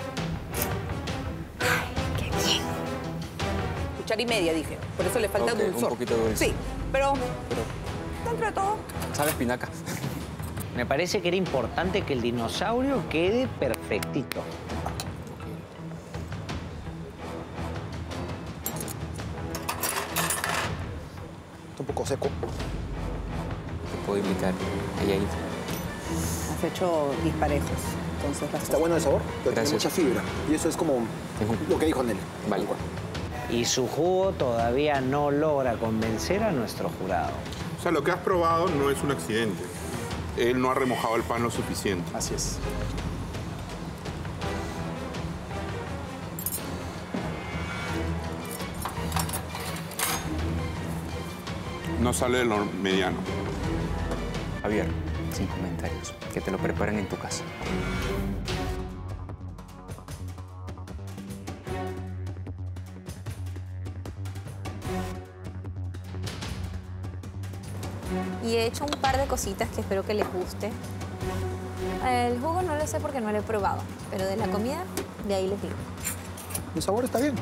Cuchara y media, dije. Por eso le falta Ok, un dulzor. poquito dulce. Sí, pero Pero dentro de todo, sabe a espinaca. Me parece que era importante que el dinosaurio quede perfectito. Está un poco seco. Te puedo invitar. Ahí, ahí. has hecho disparejos. Entonces, Está bueno el sabor, pero tiene mucha fibra. Y eso es como lo que dijo Nelly. Vale. Y su jugo todavía no logra convencer a nuestro jurado. O sea, lo que has probado no es un accidente. Él no ha remojado el pan lo suficiente. Así es. No sale de lo mediano. Javier, sin comentarios. Que te lo preparen en tu casa. Cositas que espero que les guste. El jugo no lo sé porque no lo he probado, pero de la comida, de ahí les digo. El sabor está bien.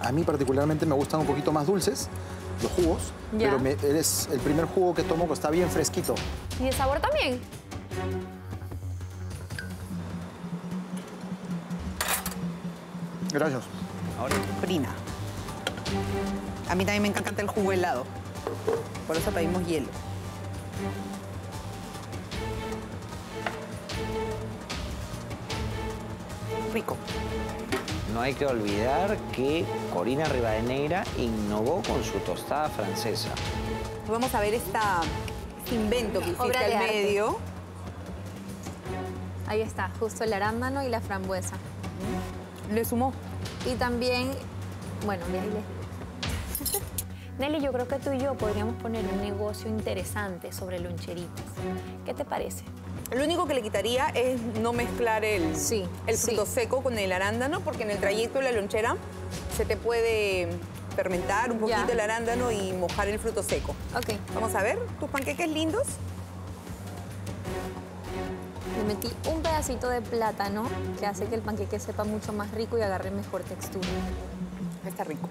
A mí particularmente me gustan un poquito más dulces los jugos, Ya. pero me- eres el primer jugo que tomo que está bien fresquito. ¿Y el sabor también? Gracias. Ahora, Corina. A mí también me encanta el jugo helado. Por eso pedimos hielo. Rico. No hay que olvidar que Corina Rivadeneira innovó con su tostada francesa. Vamos a ver esta, este invento que hiciste Obra de al arte. medio. Ahí está, justo el arándano y la frambuesa. Le sumó. Y también, bueno, de ahí les. Nelly, yo creo que tú y yo podríamos poner un negocio interesante sobre loncheritas. ¿Qué te parece? Lo único que le quitaría es no mezclar el, Sí, el sí. fruto seco con el arándano, porque en el trayecto de la lonchera se te puede fermentar un poquito Ya. el arándano y mojar el fruto seco. Ok, Vamos a ver, tus panqueques lindos. le metí un pedacito de plátano que hace que el panqueque sepa mucho más rico y agarre mejor textura. Está rico.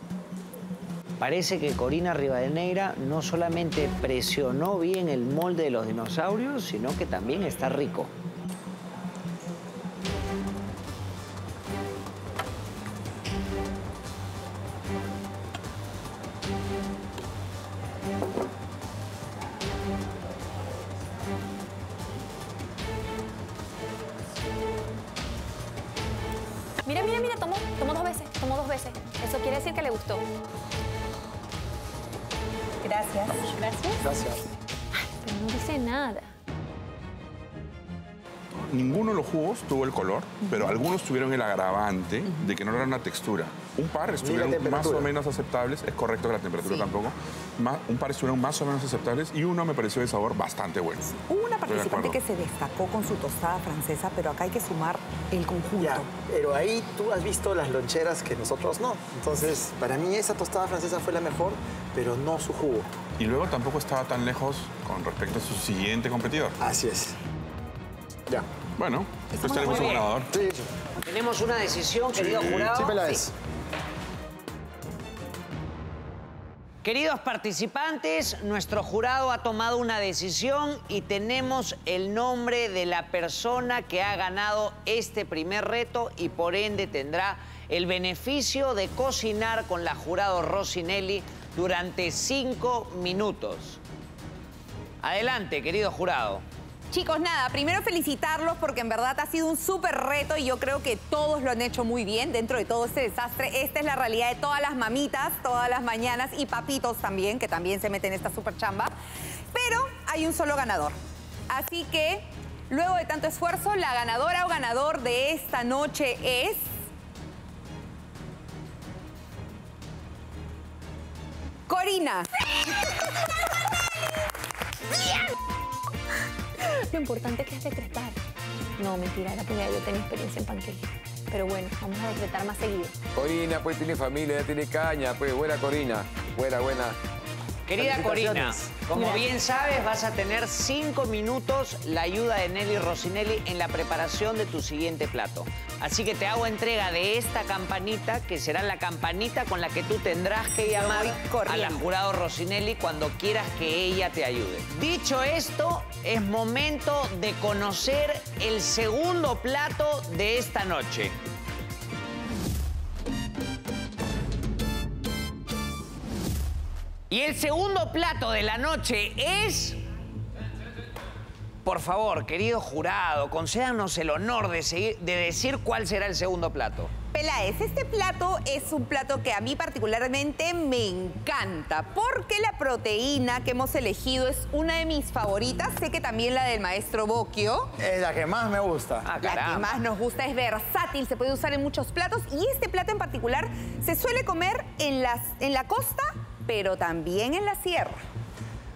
Parece que Corina Rivadeneira no solamente presionó bien el molde de los dinosaurios, sino que también está rico. Tuvo el color, pero algunos tuvieron el agravante de que no era una textura. un par estuvieron más o menos aceptables. Es correcto que la temperatura tampoco. un par estuvieron más o menos aceptables y uno me pareció de sabor bastante bueno. Hubo una participante que se destacó con su tostada francesa, pero acá hay que sumar el conjunto. pero ahí tú has visto las loncheras que nosotros no. Entonces, para mí esa tostada francesa fue la mejor, pero no su jugo. Y luego tampoco estaba tan lejos con respecto a su siguiente competidor. Así es. Ya. Bueno, pues tenemos un ganador. Sí. Tenemos una decisión, querido jurado. Sí, me la es. Queridos participantes, nuestro jurado ha tomado una decisión y tenemos el nombre de la persona que ha ganado este primer reto y por ende tendrá el beneficio de cocinar con la jurado Rosinelli durante cinco minutos. Adelante, querido jurado. Chicos, nada, primero felicitarlos porque en verdad ha sido un súper reto y yo creo que todos lo han hecho muy bien dentro de todo este desastre. Esta es la realidad de todas las mamitas, todas las mañanas y papitos también, que también se meten en esta súper chamba. Pero hay un solo ganador. Así que, luego de tanto esfuerzo, la ganadora o ganador de esta noche es... Corina. [LAUGHS] [LAUGHS] Lo importante que es decretar. No, mentira, era porque yo tenía experiencia en panqueques. Pero bueno, vamos a decretar más seguido. Corina, pues tiene familia, ya tiene caña, pues buena Corina. Buena, buena. Querida Corina, como bien sabes, vas a tener cinco minutos la ayuda de Nelly Rosinelli en la preparación de tu siguiente plato. Así que te hago entrega de esta campanita, que será la campanita con la que tú tendrás que llamar a la jurado Rosinelli cuando quieras que ella te ayude. Dicho esto, es momento de conocer el segundo plato de esta noche. Y el segundo plato de la noche es... Por favor, querido jurado, concédanos el honor de, de decir cuál será el segundo plato. Peláez, este plato es un plato que a mí particularmente me encanta porque la proteína que hemos elegido es una de mis favoritas. Sé que también la del maestro Bocchio. Es la que más me gusta. Ah, la que más nos gusta es versátil, se puede usar en muchos platos y este plato en particular se suele comer en, las, en la costa pero también en la sierra.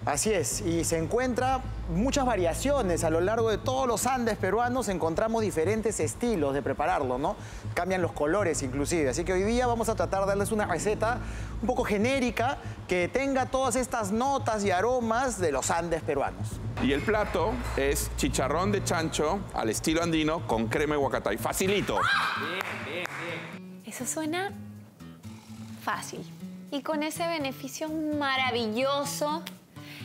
Así es, y se encuentra muchas variaciones a lo largo de todos los Andes peruanos, encontramos diferentes estilos de prepararlo, ¿no? Cambian los colores inclusive, así que hoy día vamos a tratar de darles una receta un poco genérica que tenga todas estas notas y aromas de los Andes peruanos. Y el plato es chicharrón de chancho al estilo andino con crema y huacatay, facilito. Bien, bien, bien. Eso suena fácil. Y con ese beneficio maravilloso,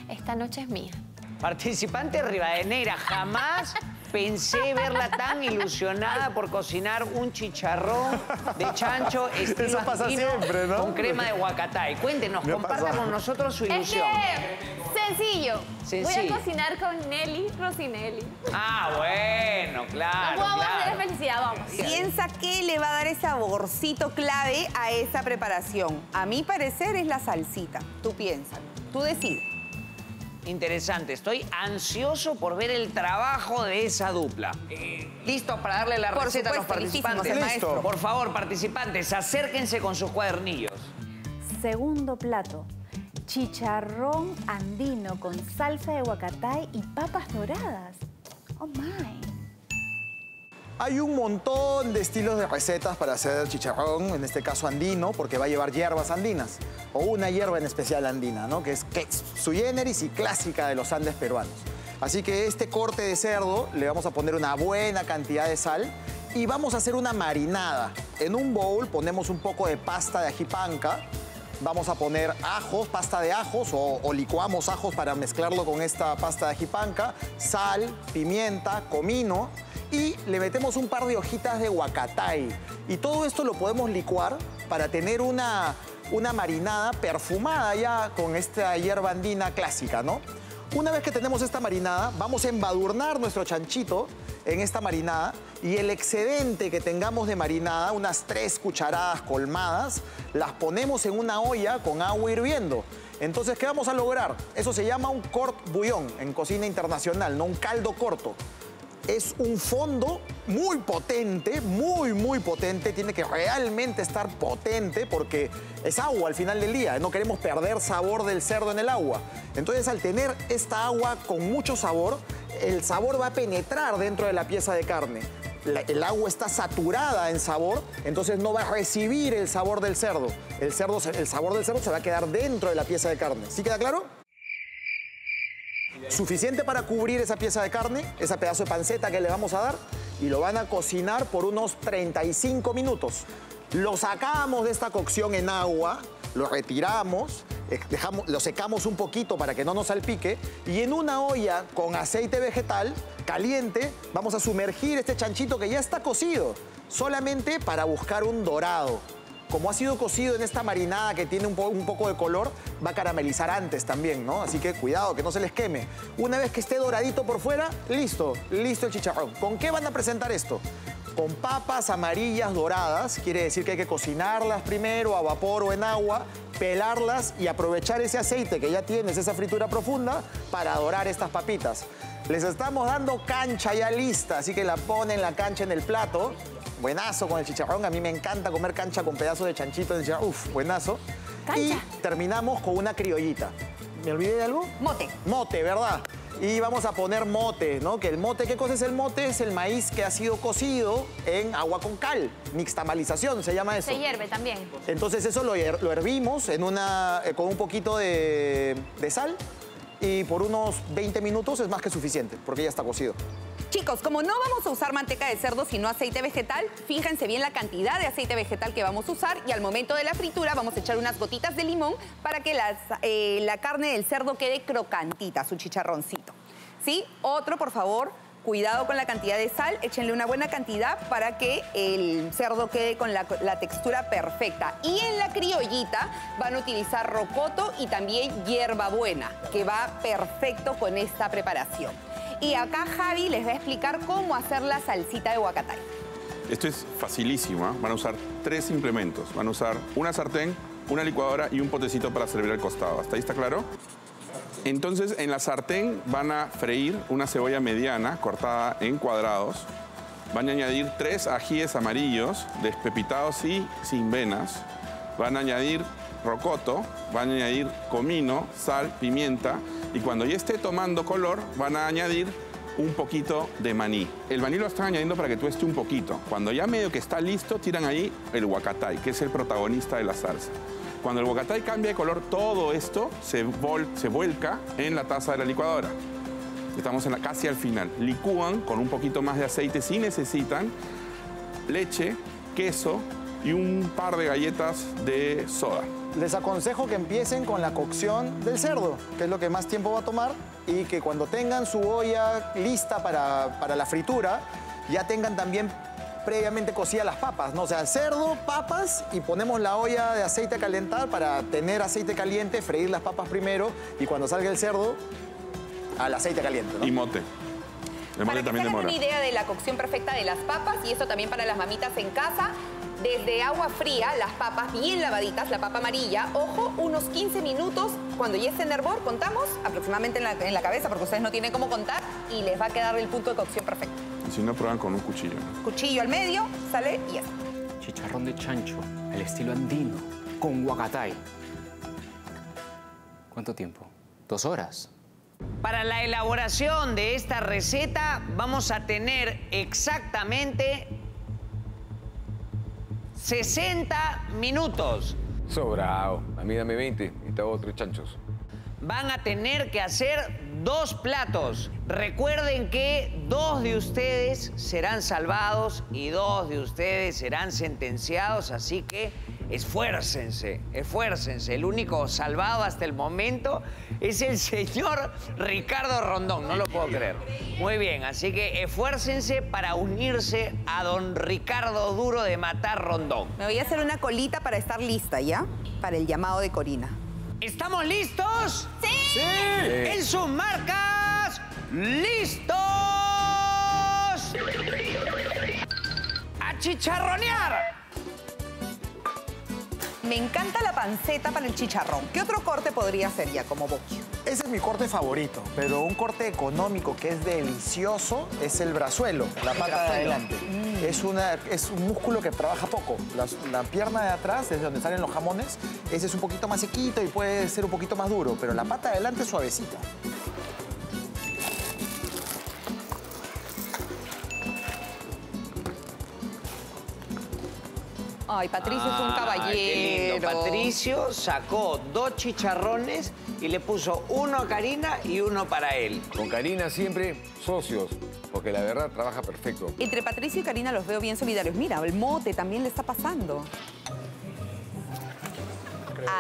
esta noche es mía. Participante Rivadeneira, jamás [LAUGHS] pensé verla tan ilusionada por cocinar un chicharrón de chancho [LAUGHS] estilo Eso pasa siempre, ¿no? con crema de huacatay. Cuéntenos, comparta con nosotros su ilusión. Es sencillo. Voy a cocinar con Nelly Rosinelli. Ah, bueno, claro, No puedo claro. de felicidad, vamos. Piensa que le va a dar ese saborcito clave a esa preparación. A mi parecer es la salsita. Tú piensas, tú decides. Interesante. Estoy ansioso por ver el trabajo de esa dupla. ¿Listos para darle la Por receta a los participantes? maestro. Por favor, participantes, acérquense con sus cuadernillos. Segundo plato, chicharrón andino con salsa de huacatay y papas doradas. Oh my. Hay un montón de estilos de recetas para hacer chicharrón, en este caso andino, porque va a llevar hierbas andinas, o una hierba en especial andina, ¿no? que es, su generis y clásica de los Andes peruanos. Así que este corte de cerdo le vamos a poner una buena cantidad de sal y vamos a hacer una marinada. En un bowl ponemos un poco de pasta de ajipanca, vamos a poner ajos, pasta de ajos o, o, licuamos ajos para mezclarlo con esta pasta de ajipanca, sal, pimienta, comino y le metemos un par de hojitas de huacatay. Y todo esto lo podemos licuar para tener una, una marinada perfumada ya con esta hierba andina clásica, ¿no? Una vez que tenemos esta marinada, vamos a embadurnar nuestro chanchito en esta marinada y el excedente que tengamos de marinada, unas tres cucharadas colmadas, las ponemos en una olla con agua hirviendo. Entonces, ¿qué vamos a lograr? Eso se llama un cort bouillon en cocina internacional, no un caldo corto. Es un fondo muy potente, muy, muy potente. Tiene que realmente estar potente porque es agua al final del día. No queremos perder sabor del cerdo en el agua. Entonces, al tener esta agua con mucho sabor, el sabor va a penetrar dentro de la pieza de carne. el agua está saturada en sabor, entonces no va a recibir el sabor del cerdo. El, cerdo. el sabor del cerdo se va a quedar dentro de la pieza de carne. ¿Sí queda claro? Suficiente para cubrir esa pieza de carne, ese pedazo de panceta que le vamos a dar, y lo van a cocinar por unos 35 minutos. Lo sacamos de esta cocción en agua, lo retiramos, eh, dejamos, lo secamos un poquito para que no nos salpique y en una olla con aceite vegetal caliente vamos a sumergir este chanchito que ya está cocido, solamente para buscar un dorado como ha sido cocido en esta marinada que tiene un, poco de color, va a caramelizar antes también, ¿no? Así que cuidado, que no se les queme. Una vez que esté doradito por fuera, listo, listo el chicharrón. ¿Con qué van a presentar esto? Con papas amarillas doradas, quiere decir que hay que cocinarlas primero a vapor o en agua, pelarlas y aprovechar ese aceite que ya tienes, esa fritura profunda, para dorar estas papitas. Les estamos dando cancha ya lista, así que la ponen la cancha en el plato buenazo con el chicharrón. A mí me encanta comer cancha con pedazos de chanchito. De Uf, buenazo. Y terminamos con una criollita. ¿Me olvidé de algo? Mote. Mote, ¿verdad? Y vamos a poner mote, ¿no? Que el mote, ¿qué cosa es el mote? Es el maíz que ha sido cocido en agua con cal. Mixtamalización se llama eso. Se hierve también. Entonces eso lo, hervimos en una, eh, con un poquito de, de sal y por unos 20 minutos es más que suficiente porque ya está cocido. Chicos, como no vamos a usar manteca de cerdo sino aceite vegetal, fíjense bien la cantidad de aceite vegetal que vamos a usar y al momento de la fritura vamos a echar unas gotitas de limón para que eh, la carne del cerdo quede crocantita, su chicharroncito. ¿Sí? Otro, por favor, Cuidado con la cantidad de sal, échenle una buena cantidad para que el cerdo quede con la, la, textura perfecta. Y en la criollita van a utilizar rocoto y también hierbabuena, que va perfecto con esta preparación. Y acá Javi les va a explicar cómo hacer la salsita de huacatay. Esto es facilísimo, ¿eh? van a usar tres implementos. Van a usar una sartén, una licuadora y un potecito para servir al costado. ¿Hasta ahí está claro? Entonces, en la sartén van a freír una cebolla mediana cortada en cuadrados. Van a añadir tres ajíes amarillos despepitados y sin venas. Van a añadir rocoto, van a añadir comino, sal, pimienta y cuando ya esté tomando color van a añadir un poquito de maní. El maní lo están añadiendo para que tú esté un poquito. Cuando ya medio que está listo, tiran ahí el huacatay, que es el protagonista de la salsa. Cuando el huacatay cambia de color, todo esto se, se vuelca en la taza de la licuadora. Estamos en la, casi al final. Licúan con un poquito más de aceite si necesitan, leche, queso y un par de galletas de soda les aconsejo que empiecen con la cocción del cerdo, que es lo que más tiempo va a tomar, y que cuando tengan su olla lista para, la fritura, ya tengan también previamente cocidas las papas, ¿no? O sea, cerdo, papas y ponemos la olla de aceite a calentar para tener aceite caliente, freír las papas primero y cuando salga el cerdo, al aceite caliente, Y mote. El mote también demora. una idea de la cocción perfecta de las papas y eso también para las mamitas en casa, desde agua fría, las papas bien lavaditas, la papa amarilla, ojo, unos 15 minutos, cuando ya esté en hervor, contamos aproximadamente en la, cabeza, porque ustedes no tienen cómo contar, y les va a quedar el punto de cocción perfecto. si no, prueban con un cuchillo. Cuchillo al medio, sale y ya Chicharrón de chancho, al estilo andino, con guacatay. ¿Cuánto tiempo? ¿Dos horas? Para la elaboración de esta receta vamos a tener exactamente 60 minutos. Sobrado. A mí dame 20 y te hago tres chanchos. Van a tener que hacer dos platos. Recuerden que dos de ustedes serán salvados y dos de ustedes serán sentenciados, así que esfuércense, esfuércense. El único salvado hasta el momento es el señor Ricardo Rondón, no lo puedo creer. Muy bien, así que esfuércense para unirse a don Ricardo Duro de Matar Rondón. Me voy a hacer una colita para estar lista, ¿ya? Para el llamado de Corina. ¿Estamos listos? ¡Sí! ¡Sí! En sus marcas, ¡listos! ¡A chicharronear! Me encanta la panceta para el chicharrón. ¿Qué otro corte podría ser ya como vos? Ese es mi corte favorito, pero un corte económico que es delicioso es el brazuelo, la pata de brazuelo. adelante. Es, una, es un músculo que trabaja poco. La, la pierna de atrás, desde donde salen los jamones, ese es un poquito más sequito y puede ser un poquito más duro, pero la pata de adelante es suavecita. Ay, Patricio es un Ah, caballero. qué lindo. Patricio sacó dos chicharrones y le puso uno a Karina y uno para él. Con Karina siempre socios, porque la verdad trabaja perfecto. Entre Patricio y Karina los veo bien solidarios. Mira, el mote también le está pasando.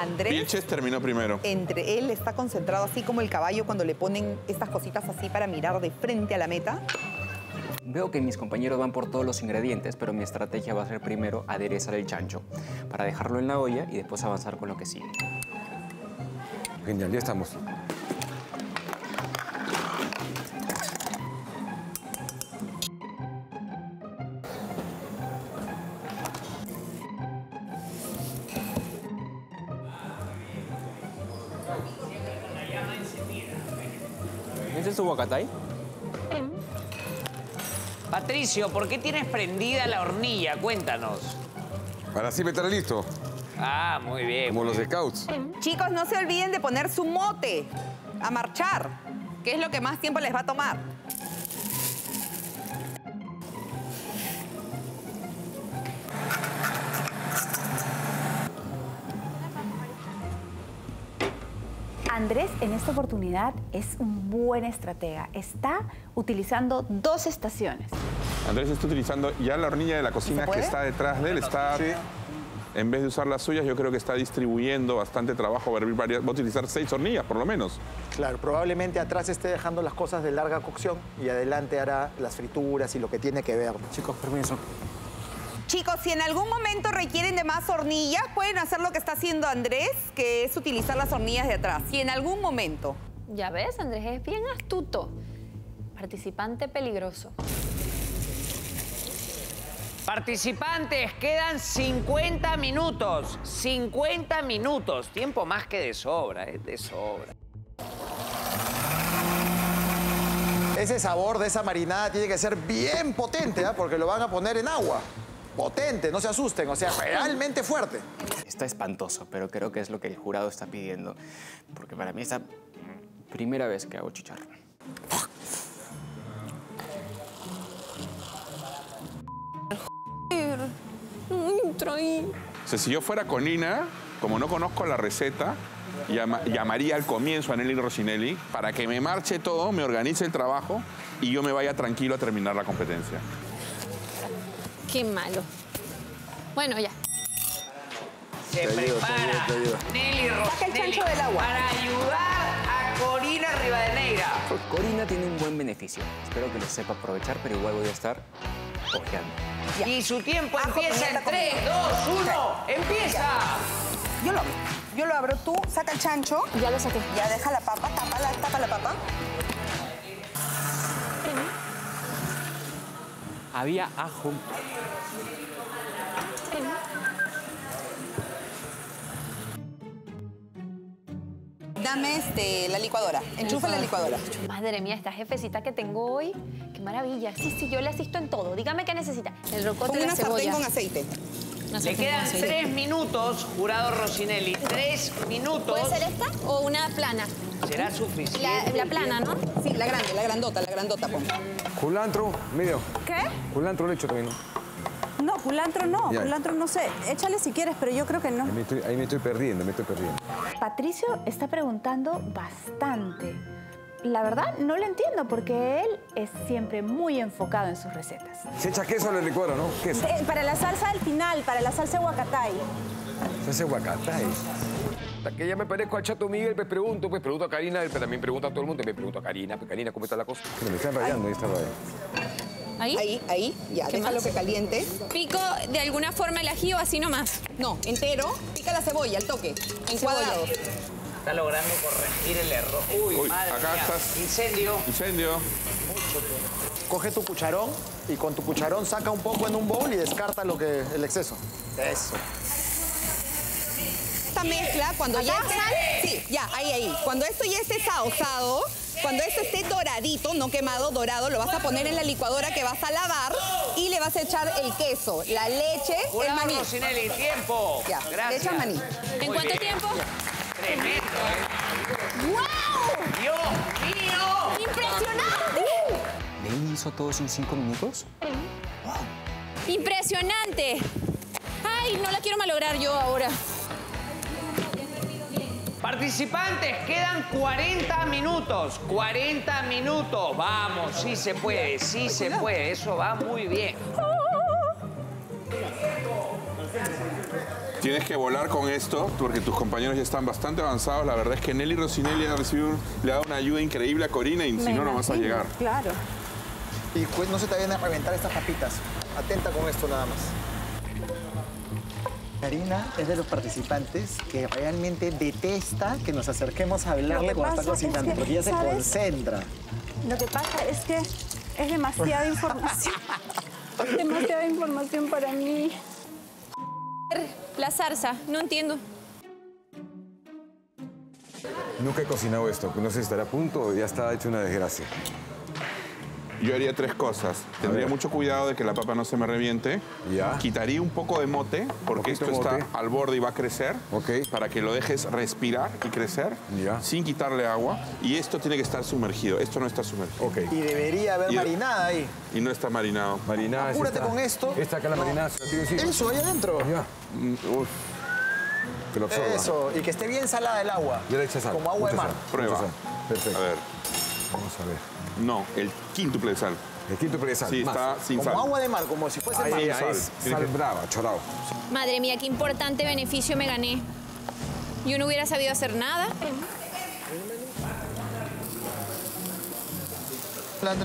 Andrés, Vilches terminó primero. entre él está concentrado así como el caballo cuando le ponen estas cositas así para mirar de frente a la meta. Veo que mis compañeros van por todos los ingredientes, pero mi estrategia va a ser primero aderezar el chancho, para dejarlo en la olla y después avanzar con lo que sigue. Genial, ya estamos. ¿Ese es tu huacatay? Patricio, ¿por qué tienes prendida la hornilla? Cuéntanos. Para siempre estar listo, Ah, muy bien. como los scouts. Chicos, no se olviden de poner su mote a marchar, que es lo que más tiempo les va a tomar. Andrés en esta oportunidad es un buen estratega. Está utilizando dos estaciones. Andrés está utilizando ya la hornilla de la cocina ¿Se que está detrás de él. Está, En vez de usar las suyas, yo creo que está distribuyendo bastante trabajo. Va a, hervir varias- va a utilizar seis hornillas, por lo menos. Claro, probablemente atrás esté dejando las cosas de larga cocción y adelante hará las frituras y lo que tiene que ver. Chicos, permiso. Chicos, si en algún momento requieren de más hornillas, pueden hacer lo que está haciendo Andrés, que es utilizar las hornillas de atrás. Si en algún momento. Ya ves, Andrés es bien astuto. Participante peligroso. Participantes, quedan 50 minutos. 50 minutos. Tiempo más que de sobra, ¿eh? De sobra. Ese sabor de esa marinada tiene que ser bien potente, ¿ah? porque lo van a poner en agua. Potente, no se asusten, o sea, realmente fuerte. Está espantoso, pero creo que es lo que el jurado está pidiendo. Porque para mí es la primera vez que hago chicharrón. O sea, si yo fuera con Ina, como no conozco la receta, llama- llamaría al comienzo a Nelly Rossinelli para que me marche todo, me organice el trabajo y yo me vaya tranquilo a terminar la competencia. Qué malo. Bueno, ya. Se Te ayudo, te prepara ayudo, te ayudo. Nelly Saca el chancho del agua. para ayudar a Corina Rivadeneira. Corina tiene un buen beneficio. Espero que lo sepa aprovechar, pero igual voy a estar ojeando. Y su tiempo Ajo, empieza en 3, comida. 2, 1. ¡Empieza! Yo lo abro. Yo lo abro. Tú saca el chancho. Ya lo saqué. Ya deja la papa. Tapa la, tapa la papa. Había ajo. Dame este, la licuadora. Enchufa la licuadora. Madre mía, esta jefecita que tengo hoy, qué maravilla. Sí, sí, yo le asisto en todo. Dígame qué necesita. El rocote y la una sartén cebolla. con aceite. Una Le sartén quedan. 3 minutos, jurado Rossinelli. 3 minutos. ¿Puede ser esta o una plana? ¿Será suficiente? La, plana, ¿no? Sí, la grande, la grandota, la grandota pon. Culantro, medio. ¿Qué? Culantro le echo también, ¿no? No, culantro no, Ya. culantro no sé. Échale si quieres, pero yo creo que no. Ahí me estoy, ahí me estoy perdiendo, me estoy perdiendo. Patricio está preguntando bastante. La verdad, no lo entiendo porque él es siempre muy enfocado en sus recetas. Se echa queso la licuadora, ¿no? Queso. Eh, para la salsa al final, para la salsa. Se hace guacatay. Hasta que ya me parezco al Chato Miguel, pues pregunto, pues pregunto a Karina, pero también pregunto a todo el mundo, me pregunto a Karina, pues Karina, ¿cómo está la cosa? me están rayando, ahí está ¿Ahí? Ahí, ahí, ya, ¿Qué déjalo más? que caliente. Pico de alguna forma el ají o así nomás. No, entero. Pica la cebolla, al toque, en cuadrados. Está logrando corregir el error. Uy, Uy, madre acá mía. estás. Incendio. Incendio. Coge tu cucharón y con tu cucharón saca un poco en un bowl y descarta lo que, el exceso. Eso. esta mezcla, cuando ya ¿Acá esté... Sí, ya, ahí, ahí. Cuando esto ya esté saozado, cuando esto esté doradito, no quemado, dorado, lo vas a poner en la licuadora que vas a lavar y le vas a echar el queso, la leche, el Jurado maní. Rosinelli, tiempo. Ya, Gracias. le echas maní. ¿En cuánto tiempo? Tremendo, ¿eh? ¡Wow! ¡Dios mío! ¡Impresionante! ¿Nelly hizo todo eso en cinco minutos? ¡Impresionante! Ay, no la quiero malograr yo ahora. Participantes, quedan 40 minutos. 40 minutos. Vamos, sí se puede, sí se puede. Eso va muy bien. Tienes que volar con esto porque tus compañeros ya están bastante avanzados. La verdad es que Nelly Rossinelli ha recibido, un- le ha dado una ayuda increíble a Corina y si no, no vas a llegar. Claro. Y pues no se te vayan a reventar estas papitas. Atenta con esto nada más. Karina es de los participantes que realmente detesta que nos acerquemos a hablarle cuando está pasa es cocinando, que, porque ella se concentra. Lo que pasa es que es demasiada [LAUGHS] información. demasiada información para mí. La zarza, no entiendo. Nunca he cocinado esto. No sé si estará a punto o ya está hecho una desgracia. Yo haría tres cosas. Tendría ver. mucho cuidado de que la papa no se me reviente. Ya. Quitaría un poco de mote, porque esto está al borde y va a crecer. Ok. Para que lo dejes respirar y crecer Ya. sin quitarle agua. Y esto tiene que estar sumergido. Esto no está sumergido. Ok. Y debería haber Y- marinada ahí. Y no está marinado. Marinada. es Apúrate esta. con esto. Esta acá la marinada, se la tiro encima. Eso, ahí adentro. Ya. Mm, uf. Que lo absorba. Eso, y que esté bien salada el agua. Ya le echas sal. Como agua de mar. sal, Prueba. sal. Perfecto. A ver. Vamos a ver. No, el quíntuple de sal. El quinto de sal. Sí, más. está sin Como sal. agua de mar, como si fuese Ahí, mar. sal. es sal que- brava, chorado. Madre mía, qué importante beneficio me gané. Yo no hubiera sabido hacer nada.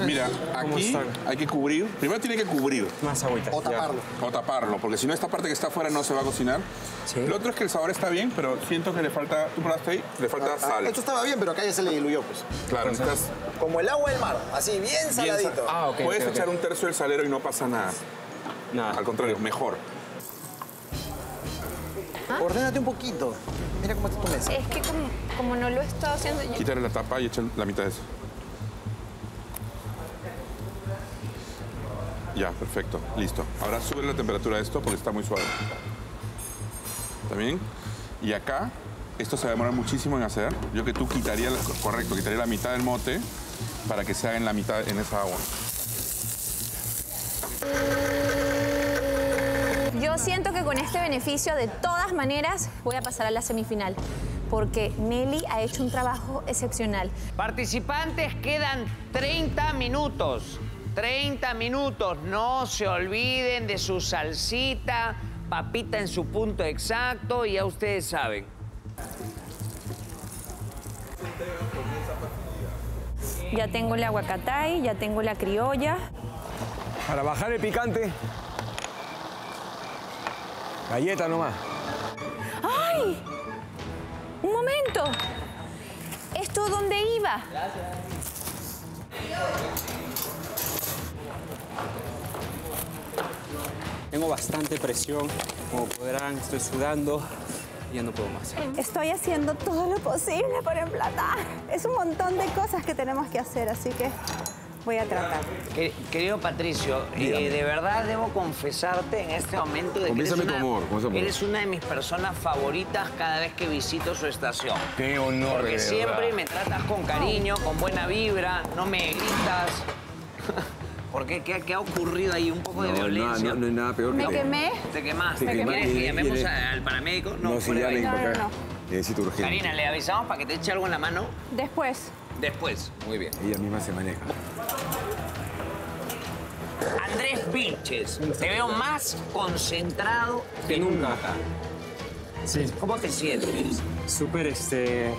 Mira, aquí hay que cubrir. Primero tiene que cubrir. Más agüita. O taparlo. O taparlo, porque si no esta parte que está afuera no se va a cocinar. Sí. Lo otro es que el sabor está bien, pero siento que le falta, ¿tú probaste ahí? Le falta Ah, sal. Esto estaba bien, pero acá ya se le diluyó, pues. Claro, necesitas Como el agua del mar, así, bien bien saladito. sal- Ah, ok, Puedes ok, ok. echar un tercio del salero y no pasa nada. Nada. Al contrario, mejor. Ordénate un poquito. Mira cómo está tu mesa. Es que como, como no lo he estado haciendo yo. Quítale la tapa y echa la mitad de eso. Ya, perfecto. Listo. Ahora sube la temperatura de esto porque está muy suave. ¿Está bien? Y acá, esto se va a demorar muchísimo en hacer. Yo que tú quitaría, la- correcto, quitaría la mitad del mote para que se haga en la mitad en esa agua. Yo siento que con este beneficio, de todas maneras, voy a pasar a la semifinal. Porque Nelly ha hecho un trabajo excepcional. Participantes, quedan 30 minutos. 30 minutos. No se olviden de su salsita, papita en su punto exacto y ya ustedes saben. Ya tengo el aguacatay, ya tengo la criolla. Para bajar el picante. Galleta nomás. ¡Ay! ¡Un momento! ¿Esto dónde iba? Tengo bastante presión. Como podrán, estoy sudando y ya no puedo más. Estoy haciendo todo lo posible por emplatar. Es un montón de cosas que tenemos que hacer, así que voy a tratar. Que- Querido Patricio, eh, de verdad debo confesarte en este momento de que eres una, amor, eres una de mis personas favoritas cada vez que visito su estación. Qué honor, Porque de siempre verdad. me tratas con cariño, con buena vibra, no me gritas. [LAUGHS] ¿Por qué? ¿Qué, qué ha ocurrido ahí? ¿Un poco de No, violencia? no, no hay nada peor que Me te- quemé. ¿Te quemaste? Te quemaste. ¿Quieres que Y- y llamemos le- al paramédico? No, si fuera ya para No, no, Necesito urgente. Karina, le avisamos para que te eche algo en la mano Después. después. Muy bien. Ella misma se maneja. Andrés Vilches, te veo más concentrado que nunca. Sí. ¿Cómo te sientes? Súper, este...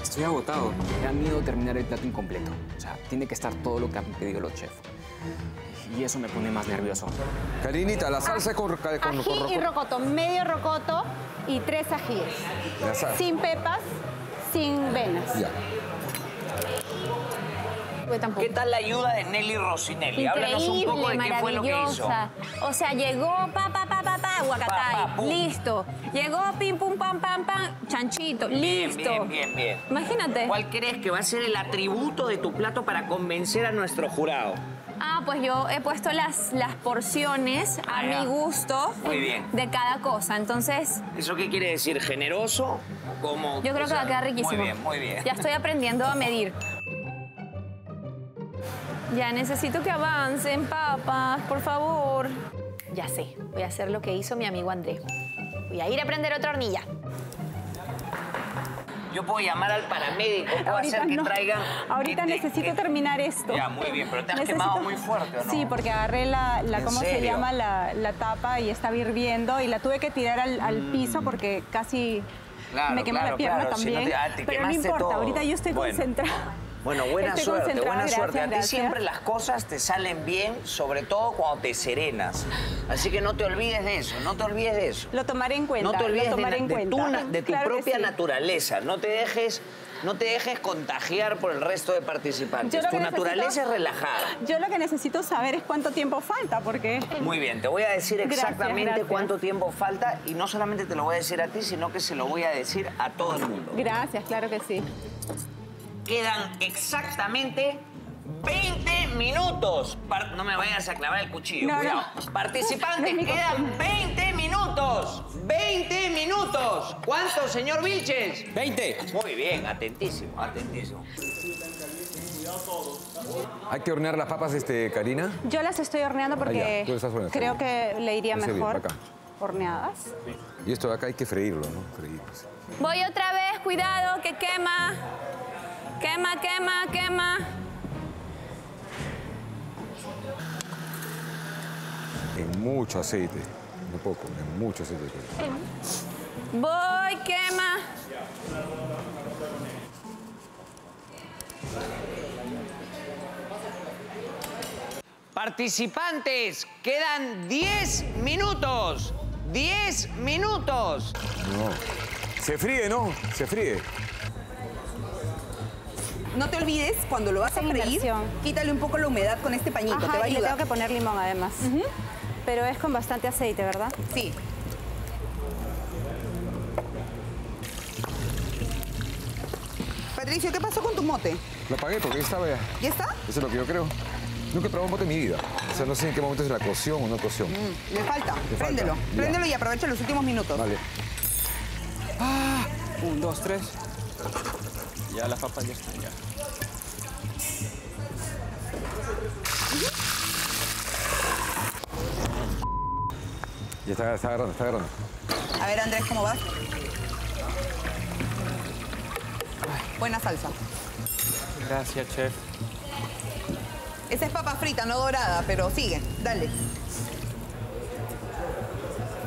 Estoy agotado. Me da miedo terminar el plato incompleto. O sea, tiene que estar todo lo que han pedido los chefs. Y eso me pone más nervioso. Karinita, la salsa con, con, con, Ají y rocoto, medio rocoto y tres ajíes. Sin pepas, sin venas. Ya. Pues tampoco. ¿Qué tal la ayuda de Nelly Rossinelli? Háblanos un poco de qué fue lo que hizo. O sea, llegó, pa, pa, pa, pa, pa, Guacatay. Pa. Listo. Llegó, pim, pum, pam, pam, pam, chanchito. Bien, Listo. bien, bien, bien. Imagínate. ¿Cuál crees que va a ser el atributo de tu plato para convencer a nuestro jurado? Ah, pues yo he puesto las, las porciones a mi gusto Muy bien. de cada cosa. Entonces, ¿Eso qué quiere decir? ¿Generoso? Como, yo creo que va a quedar riquísimo. Muy bien, muy bien. Ya estoy aprendiendo a medir. Ya necesito que avancen, papas, por favor. Ya sé, voy a hacer lo que hizo mi amigo André. Voy a ir a prender otra hornilla. Yo puedo llamar al paramédico, puedo hacer que no. traigan... Ahorita que- necesito que- terminar esto. Ya, muy bien, pero te has Necesito- quemado muy fuerte, ¿o no? Sí, porque agarré la, la ¿En ¿cómo se serio? llama? La, la tapa y estaba hirviendo y la tuve que tirar al, al piso porque casi Mm. Claro, me quemé claro, la pierna claro, si no también. te- ah, te pero no importa, todo. ahorita yo estoy Bueno. concentrada. Bueno, buena Estoy suerte, buena suerte. A ti gracias. siempre las cosas te salen bien, sobre todo cuando te serenas. Así que no te olvides de eso, no te olvides de eso. Lo tomaré en cuenta. No te olvides de, en de tu, de tu Claro propia sí. naturaleza. No te dejes, no te dejes contagiar por el resto de participantes. Tu naturaleza necesito- es relajada. Yo lo que necesito saber es cuánto tiempo falta, porque... Muy bien, te voy a decir Gracias, exactamente gracias. cuánto tiempo falta y no solamente te lo voy a decir a ti, sino que se lo voy a decir a todo el mundo. Gracias, claro que sí. Quedan exactamente 20 minutos. Par- no me vayas a clavar el cuchillo, No, no. cuidado. Participantes, [LAUGHS] No quedan 20 minutos. 20 minutos. ¿Cuántos, señor Vilches? 20. Muy bien, atentísimo, atentísimo. Hay que hornear las papas, este, Karina. Yo las estoy horneando porque Ah, estás horneando. creo que le iría mejor horneadas. Y esto de acá hay que freírlo, ¿no? Freírlo. sí. Voy otra vez, cuidado, que quema. Quema, quema, quema. En mucho aceite. No poco, en mucho aceite. Voy, quema. Participantes, quedan 10 minutos. 10 minutos. No. Se fríe, ¿no? Se fríe. No te olvides, cuando lo vas a freír, inversión. quítale un poco la humedad con este pañito, te va a y le ayudar. tengo que poner limón además. Pero es con bastante aceite, ¿verdad? Sí. Patricio, ¿qué pasó con tu mote? Lo apagué porque ya estaba ya. ¿Ya está? Eso es lo que yo creo. Nunca he probado un bote en mi vida. O sea, no sé en qué momento es la cocción o no cocción. Mm, le falta. Le falta, Préndelo. ya. Préndelo y aprovecha los últimos minutos. Vale. Un, dos, tres. Ya las papas ya están ya. Ya está, está agarrando, está agarrando. A ver, Andrés, ¿cómo vas? Buena salsa. Gracias, chef. Esa es papa frita, no dorada, pero sigue. Dale.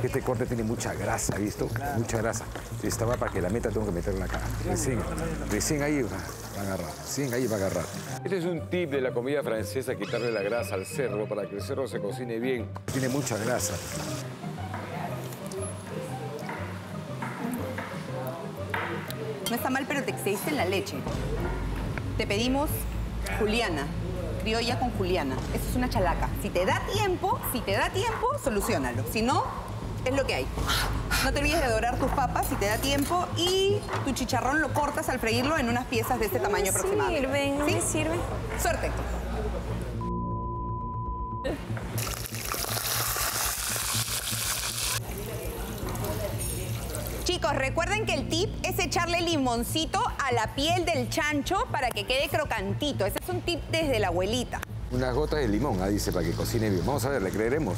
Este corte tiene mucha grasa, ¿visto? Mucha grasa. Si estaba para que la meta, tengo que meterla acá. Recién, recién ahí va, va a agarrar. Recién ahí va a agarrar. Este es un tip de la comida francesa, quitarle la grasa al cerdo para que el cerdo se cocine bien. Tiene mucha grasa. No está mal, pero te excediste en la leche. Te pedimos Juliana, criolla con Juliana. Eso es una chalaca. Si te da tiempo, si te da tiempo, solucionalo. Si no, es lo que hay. No te olvides de dorar tus papas si te da tiempo y tu chicharrón lo cortas al freírlo en unas piezas de este tamaño aproximadamente. sirven, no ¿Sí? me sirven. Suerte. Chicos, recuerden que el tip es echarle limoncito a la piel del chancho para que quede crocantito. Ese es un tip desde la abuelita. Unas gotas de limón, ah, dice, para que cocine bien. Vamos a ver, ¿le creeremos?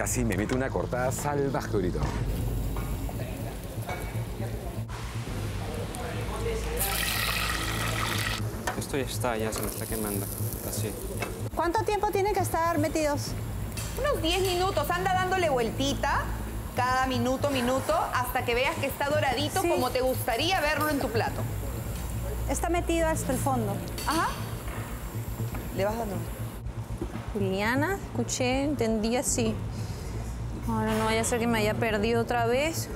Casi me mete una cortada salvaje ahorita. Esto ya está, ya se me está quemando. Así. ¿Cuánto tiempo tienen que estar metidos? Unos 10 minutos, anda dándole vueltita cada minuto, minuto, hasta que veas que está doradito Sí. como te gustaría verlo en tu plato. Está metido hasta el fondo. Ajá. Le vas dando. Juliana, escuché, entendí así. Ahora no vaya a ser que me haya perdido otra vez.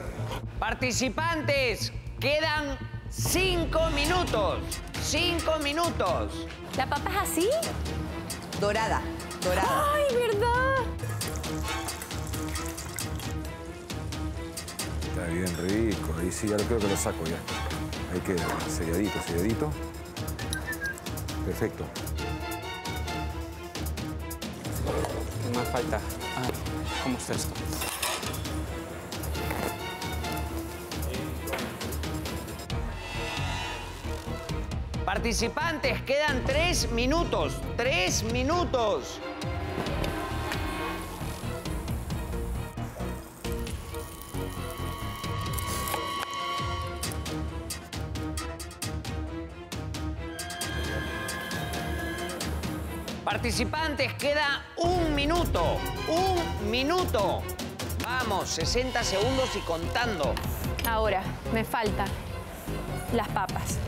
Participantes, quedan 5 minutos. 5 minutos. ¿La papa es así? Dorada. dorada. ¡Ay, verdad! Está bien rico. Ahí sí, ya lo creo que lo saco ya. Ahí queda, selladito, selladito. Perfecto. ¿Qué más falta? Ah, ¿cómo está esto? Participantes, quedan tres minutos. Tres minutos. Participantes, queda un minuto. Un minuto. Vamos, 60 segundos y contando. Ahora, me faltan las papas.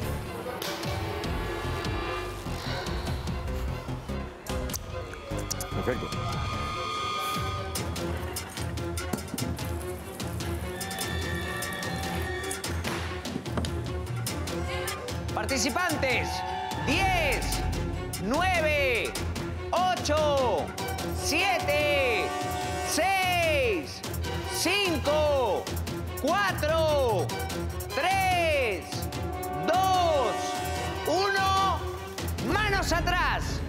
Perfecto. Participantes, 10, 9, 8, 7, 6, 5, 4, 3, 2, 1. Manos atrás.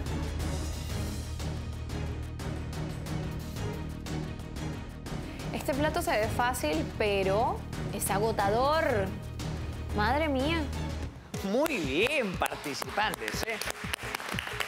Este plato se ve fácil, pero es agotador. Madre mía. Muy bien, participantes. ¿eh?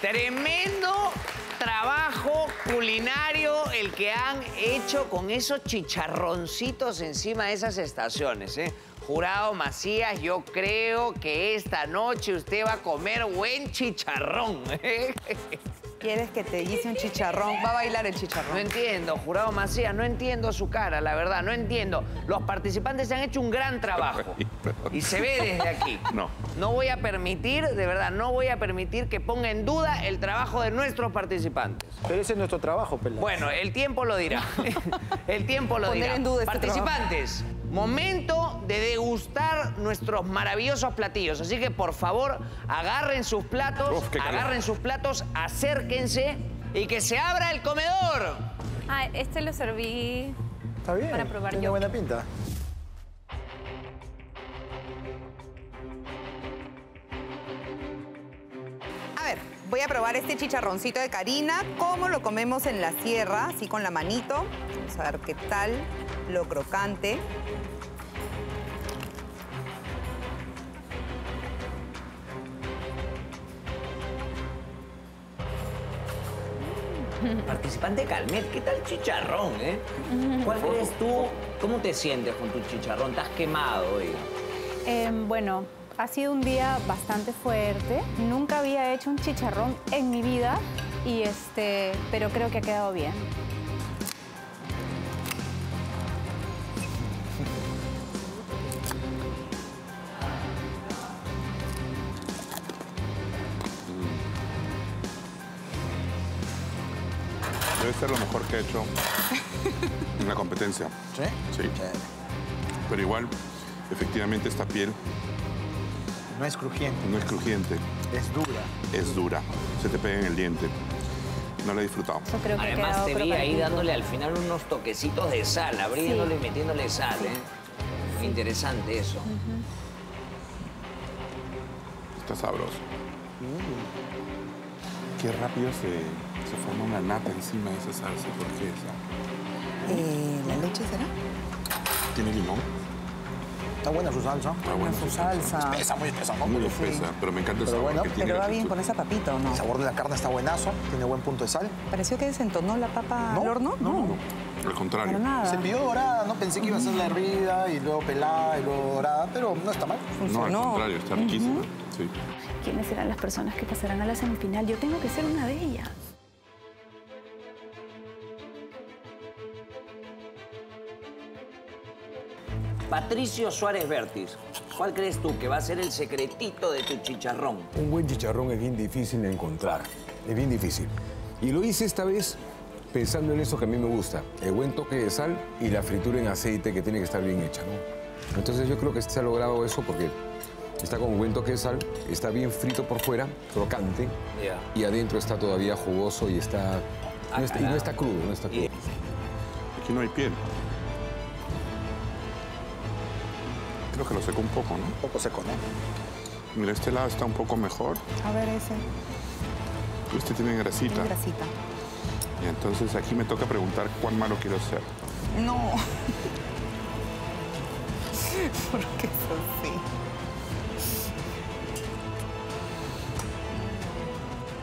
Tremendo trabajo culinario el que han hecho con esos chicharroncitos encima de esas estaciones. ¿eh? Jurado Macías, yo creo que esta noche usted va a comer buen chicharrón. ¿eh? [LAUGHS] ¿Quieres que te guise un chicharrón? Va a bailar el chicharrón. No entiendo, Jurado Macías, no entiendo su cara, la verdad, no entiendo. Los participantes han hecho un gran trabajo. [LAUGHS] Y se ve desde aquí. No. No voy a permitir, de verdad, no voy a permitir que ponga en duda el trabajo de nuestros participantes. Pero ese es nuestro trabajo, Peláez. Bueno, el tiempo lo dirá. [LAUGHS] el tiempo lo Poner dirá. en duda este participantes, momento de degustar nuestros maravillosos platillos. Así que, por favor, agarren sus platos, Uf, agarren sus platos, acérquense y que se abra el comedor. Ah, este lo serví Está bien. Para probar Tiene yo. buena pinta. Voy a probar este chicharroncito de Karina, cómo lo comemos en la sierra, así con la manito. Vamos a ver qué tal, lo crocante. Participante Calmet, ¿qué tal chicharrón, eh? ¿Cuál crees tú? ¿Cómo te sientes con tu chicharrón? ¿Estás quemado hoy? Em, bueno, ha sido un día bastante fuerte. Nunca había hecho un chicharrón en mi vida, y este, pero creo que ha quedado bien. Debe ser lo mejor que he hecho en la competencia. [LAUGHS] ¿Sí? Sí. Pero igual, efectivamente, esta piel No es crujiente, no es crujiente, es dura. es dura. Se te pega en el diente. No la he disfrutado. Yo creo que Además te vi ahí dándole al final unos toquecitos de sal, abriéndole y metiéndole sal, ¿eh? Interesante eso. Está sabroso. Qué rápido se, se forma una nata encima de esa salsa. ¿Por qué esa? Eh, ¿La leche será? ¿Tiene limón? Está buena su salsa. Está buena su salsa. Espesa, muy espesa, ¿no? Muy Pero espesa, pero me encanta el Pero sabor bueno, que tiene. Pero va bien con esa papita, ¿o no? El sabor de la carne está buenazo, tiene buen punto de sal. Pareció que desentonó la papa No, al horno. no, Al contrario. Para nada. Se envió dorada, ¿no? Pensé que iba a ser la hervida y luego pelada y luego dorada, pero no está mal. No, al Funcionó. contrario, está riquísima. Sí. ¿Quiénes serán las personas que pasarán a la semifinal? Yo tengo que ser una de ellas. Patricio Suárez Vértiz, ¿cuál crees tú que va a ser el secretito de tu chicharrón? Un buen chicharrón es bien difícil de encontrar. Es bien difícil. Y lo hice esta vez pensando en eso que a mí me gusta. El buen toque de sal y la fritura en aceite que tiene que estar bien hecha, ¿no? Entonces yo creo que se ha logrado eso porque está con un buen toque de sal, está bien frito por fuera, crocante, y adentro está todavía jugoso y está No está- y no está crudo, no está crudo. Aquí no hay piel. Creo que lo secó un poco, ¿no? Un poco seco, ¿no? Mira, este lado está un poco mejor. A ver ese. Este tiene grasita. Grasita. Y entonces aquí me toca preguntar cuán malo quiero ser. No. [LAUGHS] ¿Por qué es así?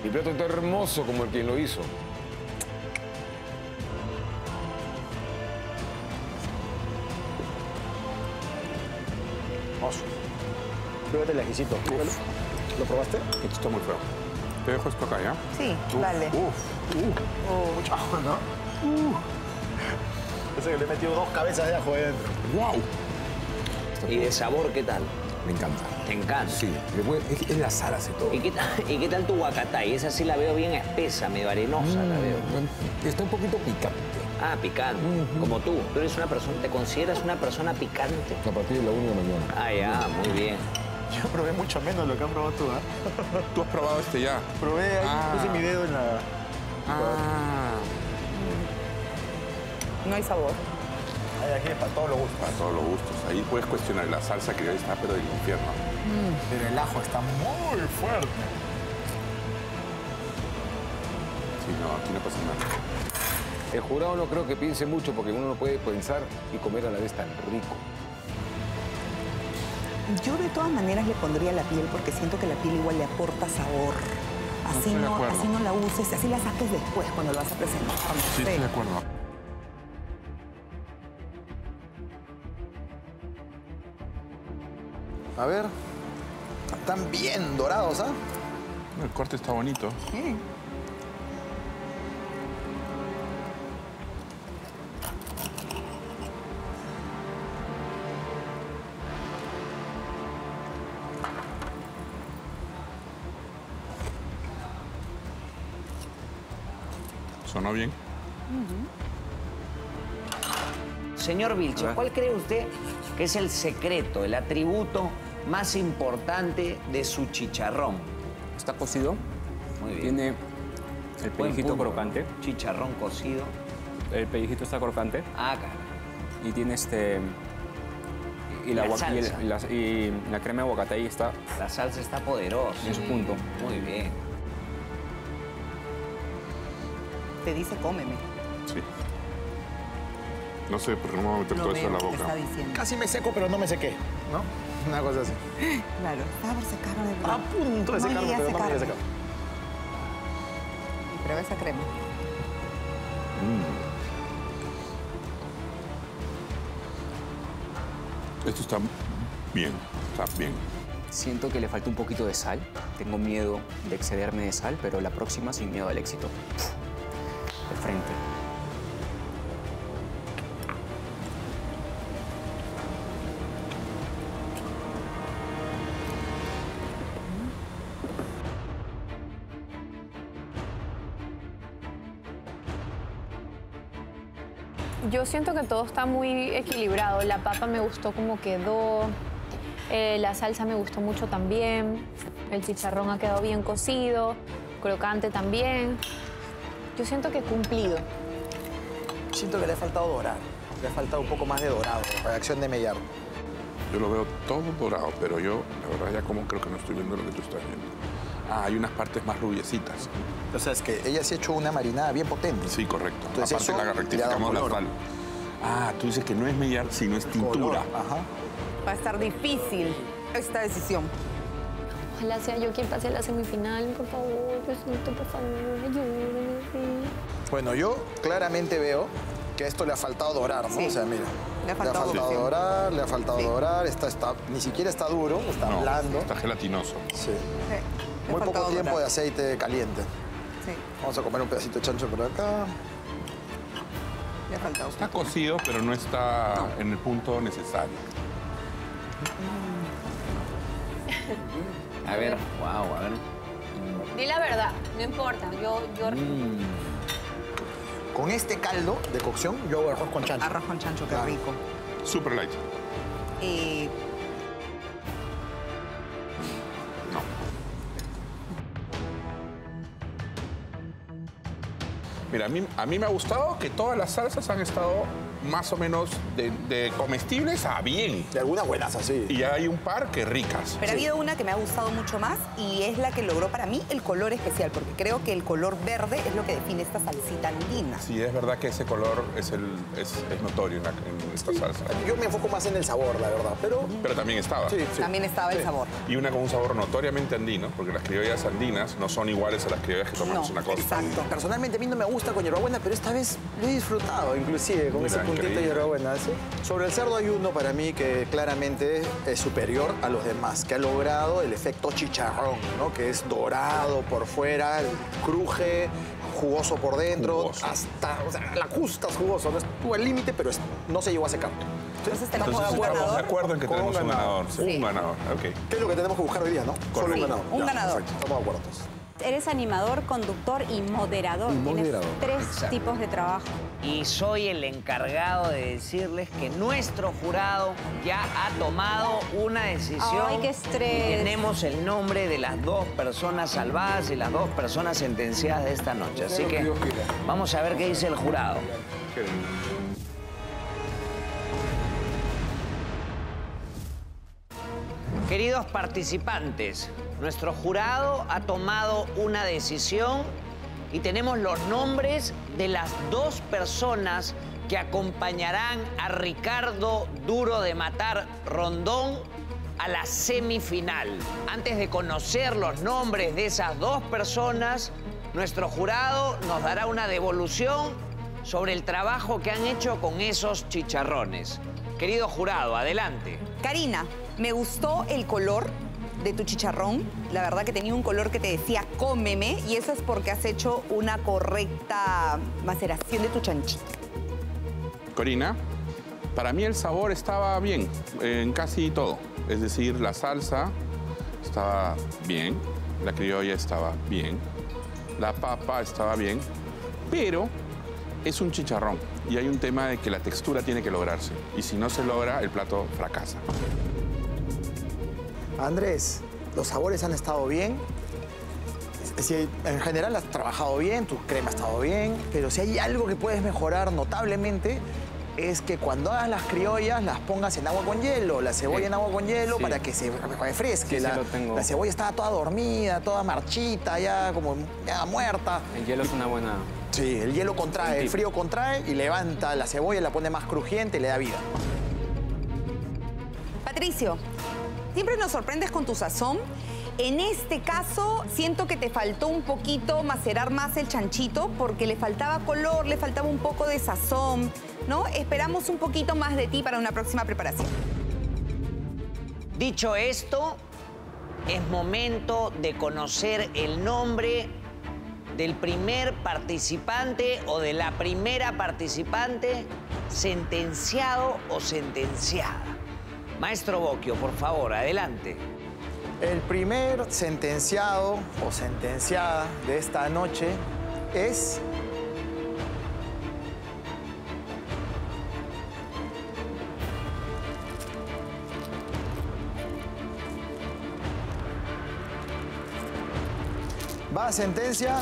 Mi plato está hermoso como el quien lo hizo. Oso. Pruébate el ajicito. ¿Lo probaste? Esto está muy feo. Te dejo esto acá, ¿ya? Sí, Uf, dale. Uf, uf. Mucho ajo, ¿no? Ese que le he metido dos cabezas de ajo ahí dentro. ¡Wow! ¿Y de sabor qué tal? Me encanta. ¿Te encanta? Sí, es, es la sal hace todo. ¿Y qué, tal, ¿Y qué tal tu guacatay? Esa sí la veo bien espesa, medio arenosa la veo. Mm, Está un poquito picante. Ah, picante. Como tú. Tú eres una persona, ¿te consideras una persona picante? A partir de la una de la mañana. Ah, ya, muy bien. Yo probé mucho menos lo que has probado tú, ¿ah? [LAUGHS] ¿Tú has probado este ya? Probé ahí, Ah. puse mi dedo en la... Ah. No hay sabor. Ay, aquí es para todos los gustos. Para todos los gustos. Ahí puedes cuestionar la salsa que hoy está, pero del infierno. Pero el ajo está muy fuerte. Sí, no, aquí no pasa nada. El jurado no creo que piense mucho porque uno no puede pensar y comer a la vez tan rico. Yo de todas maneras le pondría la piel porque siento que la piel igual le aporta sabor. Así no, así no la uses, así la saques después cuando lo vas a presentar. Sí, estoy de acuerdo. A ver. Están bien dorados, ¿ah? El corte está bonito. Sí. ¿Sonó bien? Señor Vilches, ¿cuál cree usted que es el secreto, el atributo más importante de su chicharrón? Está cocido. Muy bien. Tiene el pellejito crocante. Chicharrón cocido. El pellejito está crocante. Ah. Y tiene este... Y la, La y el- salsa. y la, y la crema de aguacate está La salsa está poderosa. en su punto. Muy bien. Te dice cómeme. Sí. No sé, porque no me voy a meter todo eso en la boca. está diciendo. Casi me seco, pero no me sequé, ¿no? Una cosa así. Claro, estaba por secarme de. A punto de No secarme, pero no me a secar. Y prueba esa crema. Esto está bien, está bien. Siento que le falta un poquito de sal. Tengo miedo de excederme de sal, pero la próxima sin miedo al éxito. De frente. Yo siento que todo está muy equilibrado. La papa me gustó como quedó. eh, la salsa me gustó mucho también. El chicharrón ha quedado bien cocido. Crocante también. Yo siento que he cumplido. Siento que le ha faltado dorar. Le ha faltado un poco más de dorado. Reacción de Mellar. Yo lo veo todo dorado, pero yo, la verdad, ya como creo que no estoy viendo lo que tú estás viendo. Ah, hay unas partes más rubiecitas. O sea, es que ella sí ha hecho una marinada bien potente. Sí, correcto. Entonces Aparte eso la rectificamos la sal. Ah, tú dices que no es mellar, sino es tintura. Ajá. Va a estar difícil esta decisión. Ojalá sea yo quien pase a la semifinal. Por favor, Diosito, por favor, ayúdame. sí. Bueno, yo claramente veo que a esto le ha faltado dorar, ¿no? Sí. O sea, mira. Le ha faltado cocción. dorar, le ha faltado Sí. dorar, está, está, ni siquiera está duro, está No, blando. está gelatinoso. Sí. Sí, le ha Muy poco faltado tiempo dorar. de aceite caliente. Sí, Vamos a comer un pedacito de chancho por acá. le ha faltado. Está cocido, pero no está en el punto necesario. [LAUGHS] A ver, wow, a ver. Di la verdad, no importa. Yo, yo Con este caldo de cocción, yo hago arroz con chancho. Arroz con chancho, qué rico. Super light. Y No. Mira, a mí, a mí me ha gustado que todas las salsas han estado más o menos de, de comestibles a bien. De algunas buenas así. Y hay un par que ricas. Pero ha habido una que me ha gustado mucho más y es la que logró para mí el color especial, porque creo que el color verde es lo que define esta salsita andina. Sí, es verdad que ese color es, el, es, es notorio en, la- en esta salsa. Yo me enfoco más en el sabor, la verdad, pero... Pero también estaba. Sí, sí. También estaba el sabor. Y una con un sabor notoriamente andino, porque las criollas andinas no son iguales a las criollas que tomamos en la costa. Personalmente a mí no me gusta con hierbabuena, pero esta vez lo he disfrutado, inclusive, con Mira, ese de increíble. hierbabuena. ¿sí? Sobre el cerdo hay uno para mí que claramente es superior a los demás, que ha logrado el efecto chicharrón, ¿no? que es dorado por fuera, cruje, jugoso por dentro, hasta, o sea, la justa es jugoso, no estuvo al límite, pero es- no se llegó a secar. Entonces Entonces estamos de acuerdo en que un tenemos un ganador. ganador. Sí. Un ganador, ok. ¿Qué es lo que tenemos que buscar hoy día, no? Solo un Correcto. ganador. Un Ya, ganador. perfecto, estamos de acuerdo entonces. Eres animador, conductor y moderador. Y Tienes tres Exacto. tipos de trabajo. Y soy el encargado de decirles que nuestro jurado ya ha tomado una decisión. Ay, qué estrés. Y tenemos el nombre de las dos personas salvadas y las dos personas sentenciadas de esta noche. Así que vamos a ver qué dice el jurado. Queridos participantes, nuestro jurado ha tomado una decisión y tenemos los nombres de las dos personas que acompañarán a Ricardo Duro de Matar Rondón a la semifinal. Antes de conocer los nombres de esas dos personas, nuestro jurado nos dará una devolución sobre el trabajo que han hecho con esos chicharrones. Querido jurado, adelante. Karina, me gustó el color de tu chicharrón. La verdad que tenía un color que te decía cómeme y eso es porque has hecho una correcta maceración de tu chanchito. Corina, para mí el sabor estaba bien en casi todo. Es decir, la salsa estaba bien, la criolla estaba bien, la papa estaba bien, pero es un chicharrón y hay un tema de que la textura tiene que lograrse. Y si no se logra, el plato fracasa. Andrés, los sabores han estado bien. Si en general has trabajado bien, tu crema ha estado bien, pero si hay algo que puedes mejorar notablemente es que cuando hagas las criollas las pongas en agua con hielo, la cebolla en agua con hielo Sí. para que se refresque. Sí, sí la, lo tengo. la cebolla estaba toda dormida, toda marchita, ya como ya muerta. El hielo es una buena... Sí, el hielo contrae, el frío contrae y levanta la cebolla, la pone más crujiente y le da vida. Patricio, siempre nos sorprendes con tu sazón. En este caso, siento que te faltó un poquito macerar más el chanchito porque le faltaba color, le faltaba un poco de sazón, ¿no? Esperamos un poquito más de ti para una próxima preparación. Dicho esto, es momento de conocer el nombre del primer participante o de la primera participante sentenciado o sentenciada. Maestro Boquio, por favor, adelante. El primer sentenciado o sentenciada de esta noche es Va a sentencia.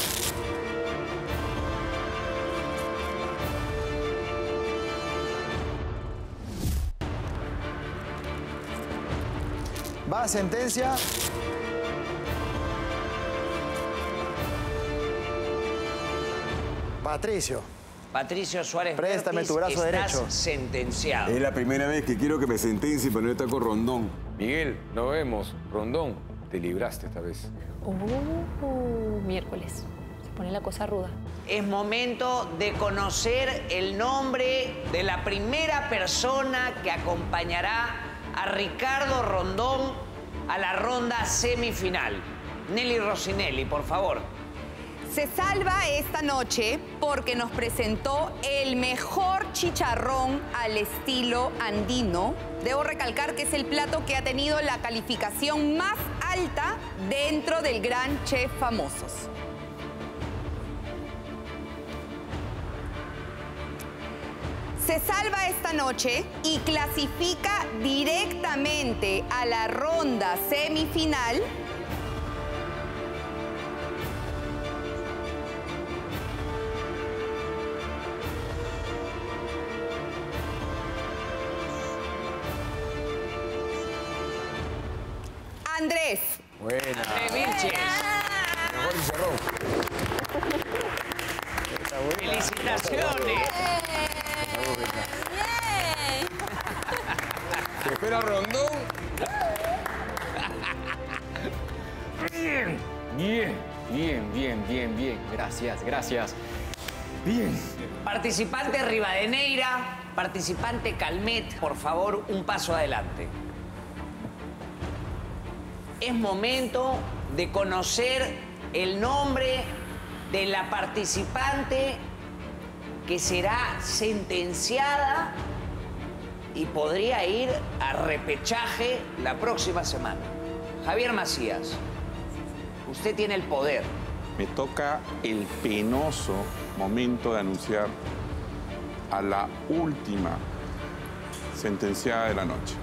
Va a sentencia. Patricio. Patricio Suárez Préstame tu brazo estás derecho. sentenciado. Es la primera vez que quiero que me sentencien, pero no está con Rondón. Miguel, nos vemos. Rondón, te libraste esta vez. Uh, miércoles. Se pone la cosa ruda. Es momento de conocer el nombre de la primera persona que acompañará a Ricardo Rondón a la ronda semifinal. Nelly Rossinelli, por favor. Se salva esta noche porque nos presentó el mejor chicharrón al estilo andino. Debo recalcar que es el plato que ha tenido la calificación más alta dentro del Gran Chef Famosos. se salva esta noche y clasifica directamente a la ronda semifinal Andrés. Buena. Andrés Mejor Felicitaciones. ¡Felicitaciones! ¿Te espera Rondón? Bien, bien, bien, bien, bien, bien. Gracias, gracias. Bien. Participante Rivadeneira, participante Calmet, por favor, un paso adelante. Es momento de conocer el nombre de la participante que será sentenciada y podría ir a repechaje la próxima semana. Javier Macías, usted tiene el poder. Me toca el penoso momento de anunciar a la última sentenciada de la noche.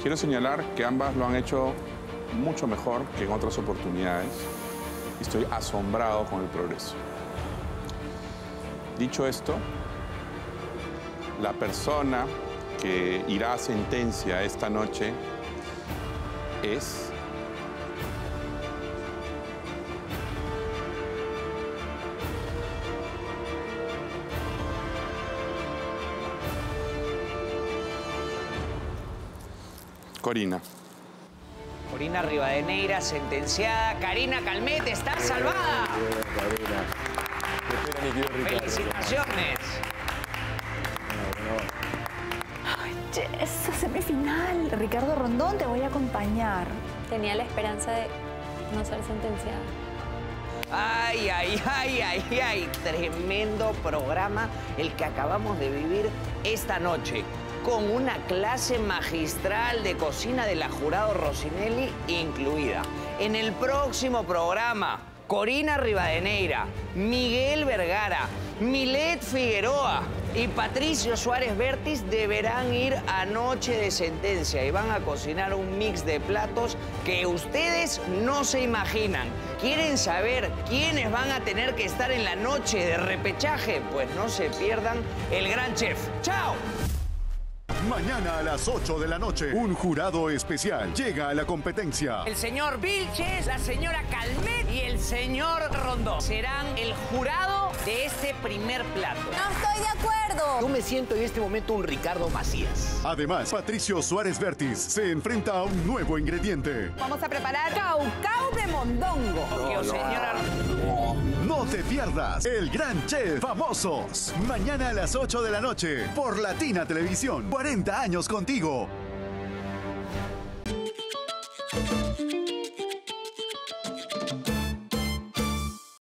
Quiero señalar que ambas lo han hecho mucho mejor que en otras oportunidades estoy asombrado con el progreso. Dicho esto, la persona que irá a sentencia esta noche es Corina. Corina Rivadeneira, sentenciada. Karina Calmet está salvada. Felicitaciones. Ay, Jess, semifinal. Ricardo Rondón, te voy a acompañar. Tenía la esperanza de no ser sentenciada. Ay, ay, ay, ay, ay. Tremendo programa el que acabamos de vivir esta noche. Con una clase magistral de cocina de la jurado Rosinelli incluida. En el próximo programa, Corina Rivadeneira, Miguel Vergara, Milet Figueroa y Patricio Suárez Vértiz deberán ir a noche de sentencia y van a cocinar un mix de platos que ustedes no se imaginan. ¿Quieren saber quiénes van a tener que estar en la noche de repechaje? Pues no se pierdan el gran chef. ¡Chao! Mañana a las 8 de la noche, un jurado especial llega a la competencia. El señor Vilches, la señora Calmet y el señor Rondón serán el jurado de este primer plato. No estoy de acuerdo. Yo me siento en este momento un Ricardo Macías. Además, Patricio Suárez Vértiz se enfrenta a un nuevo ingrediente. Vamos a preparar caucao de mondongo. Señora... No te pierdas el gran chef famosos. Mañana a las 8 de la noche por Latina Televisión. 40 años contigo.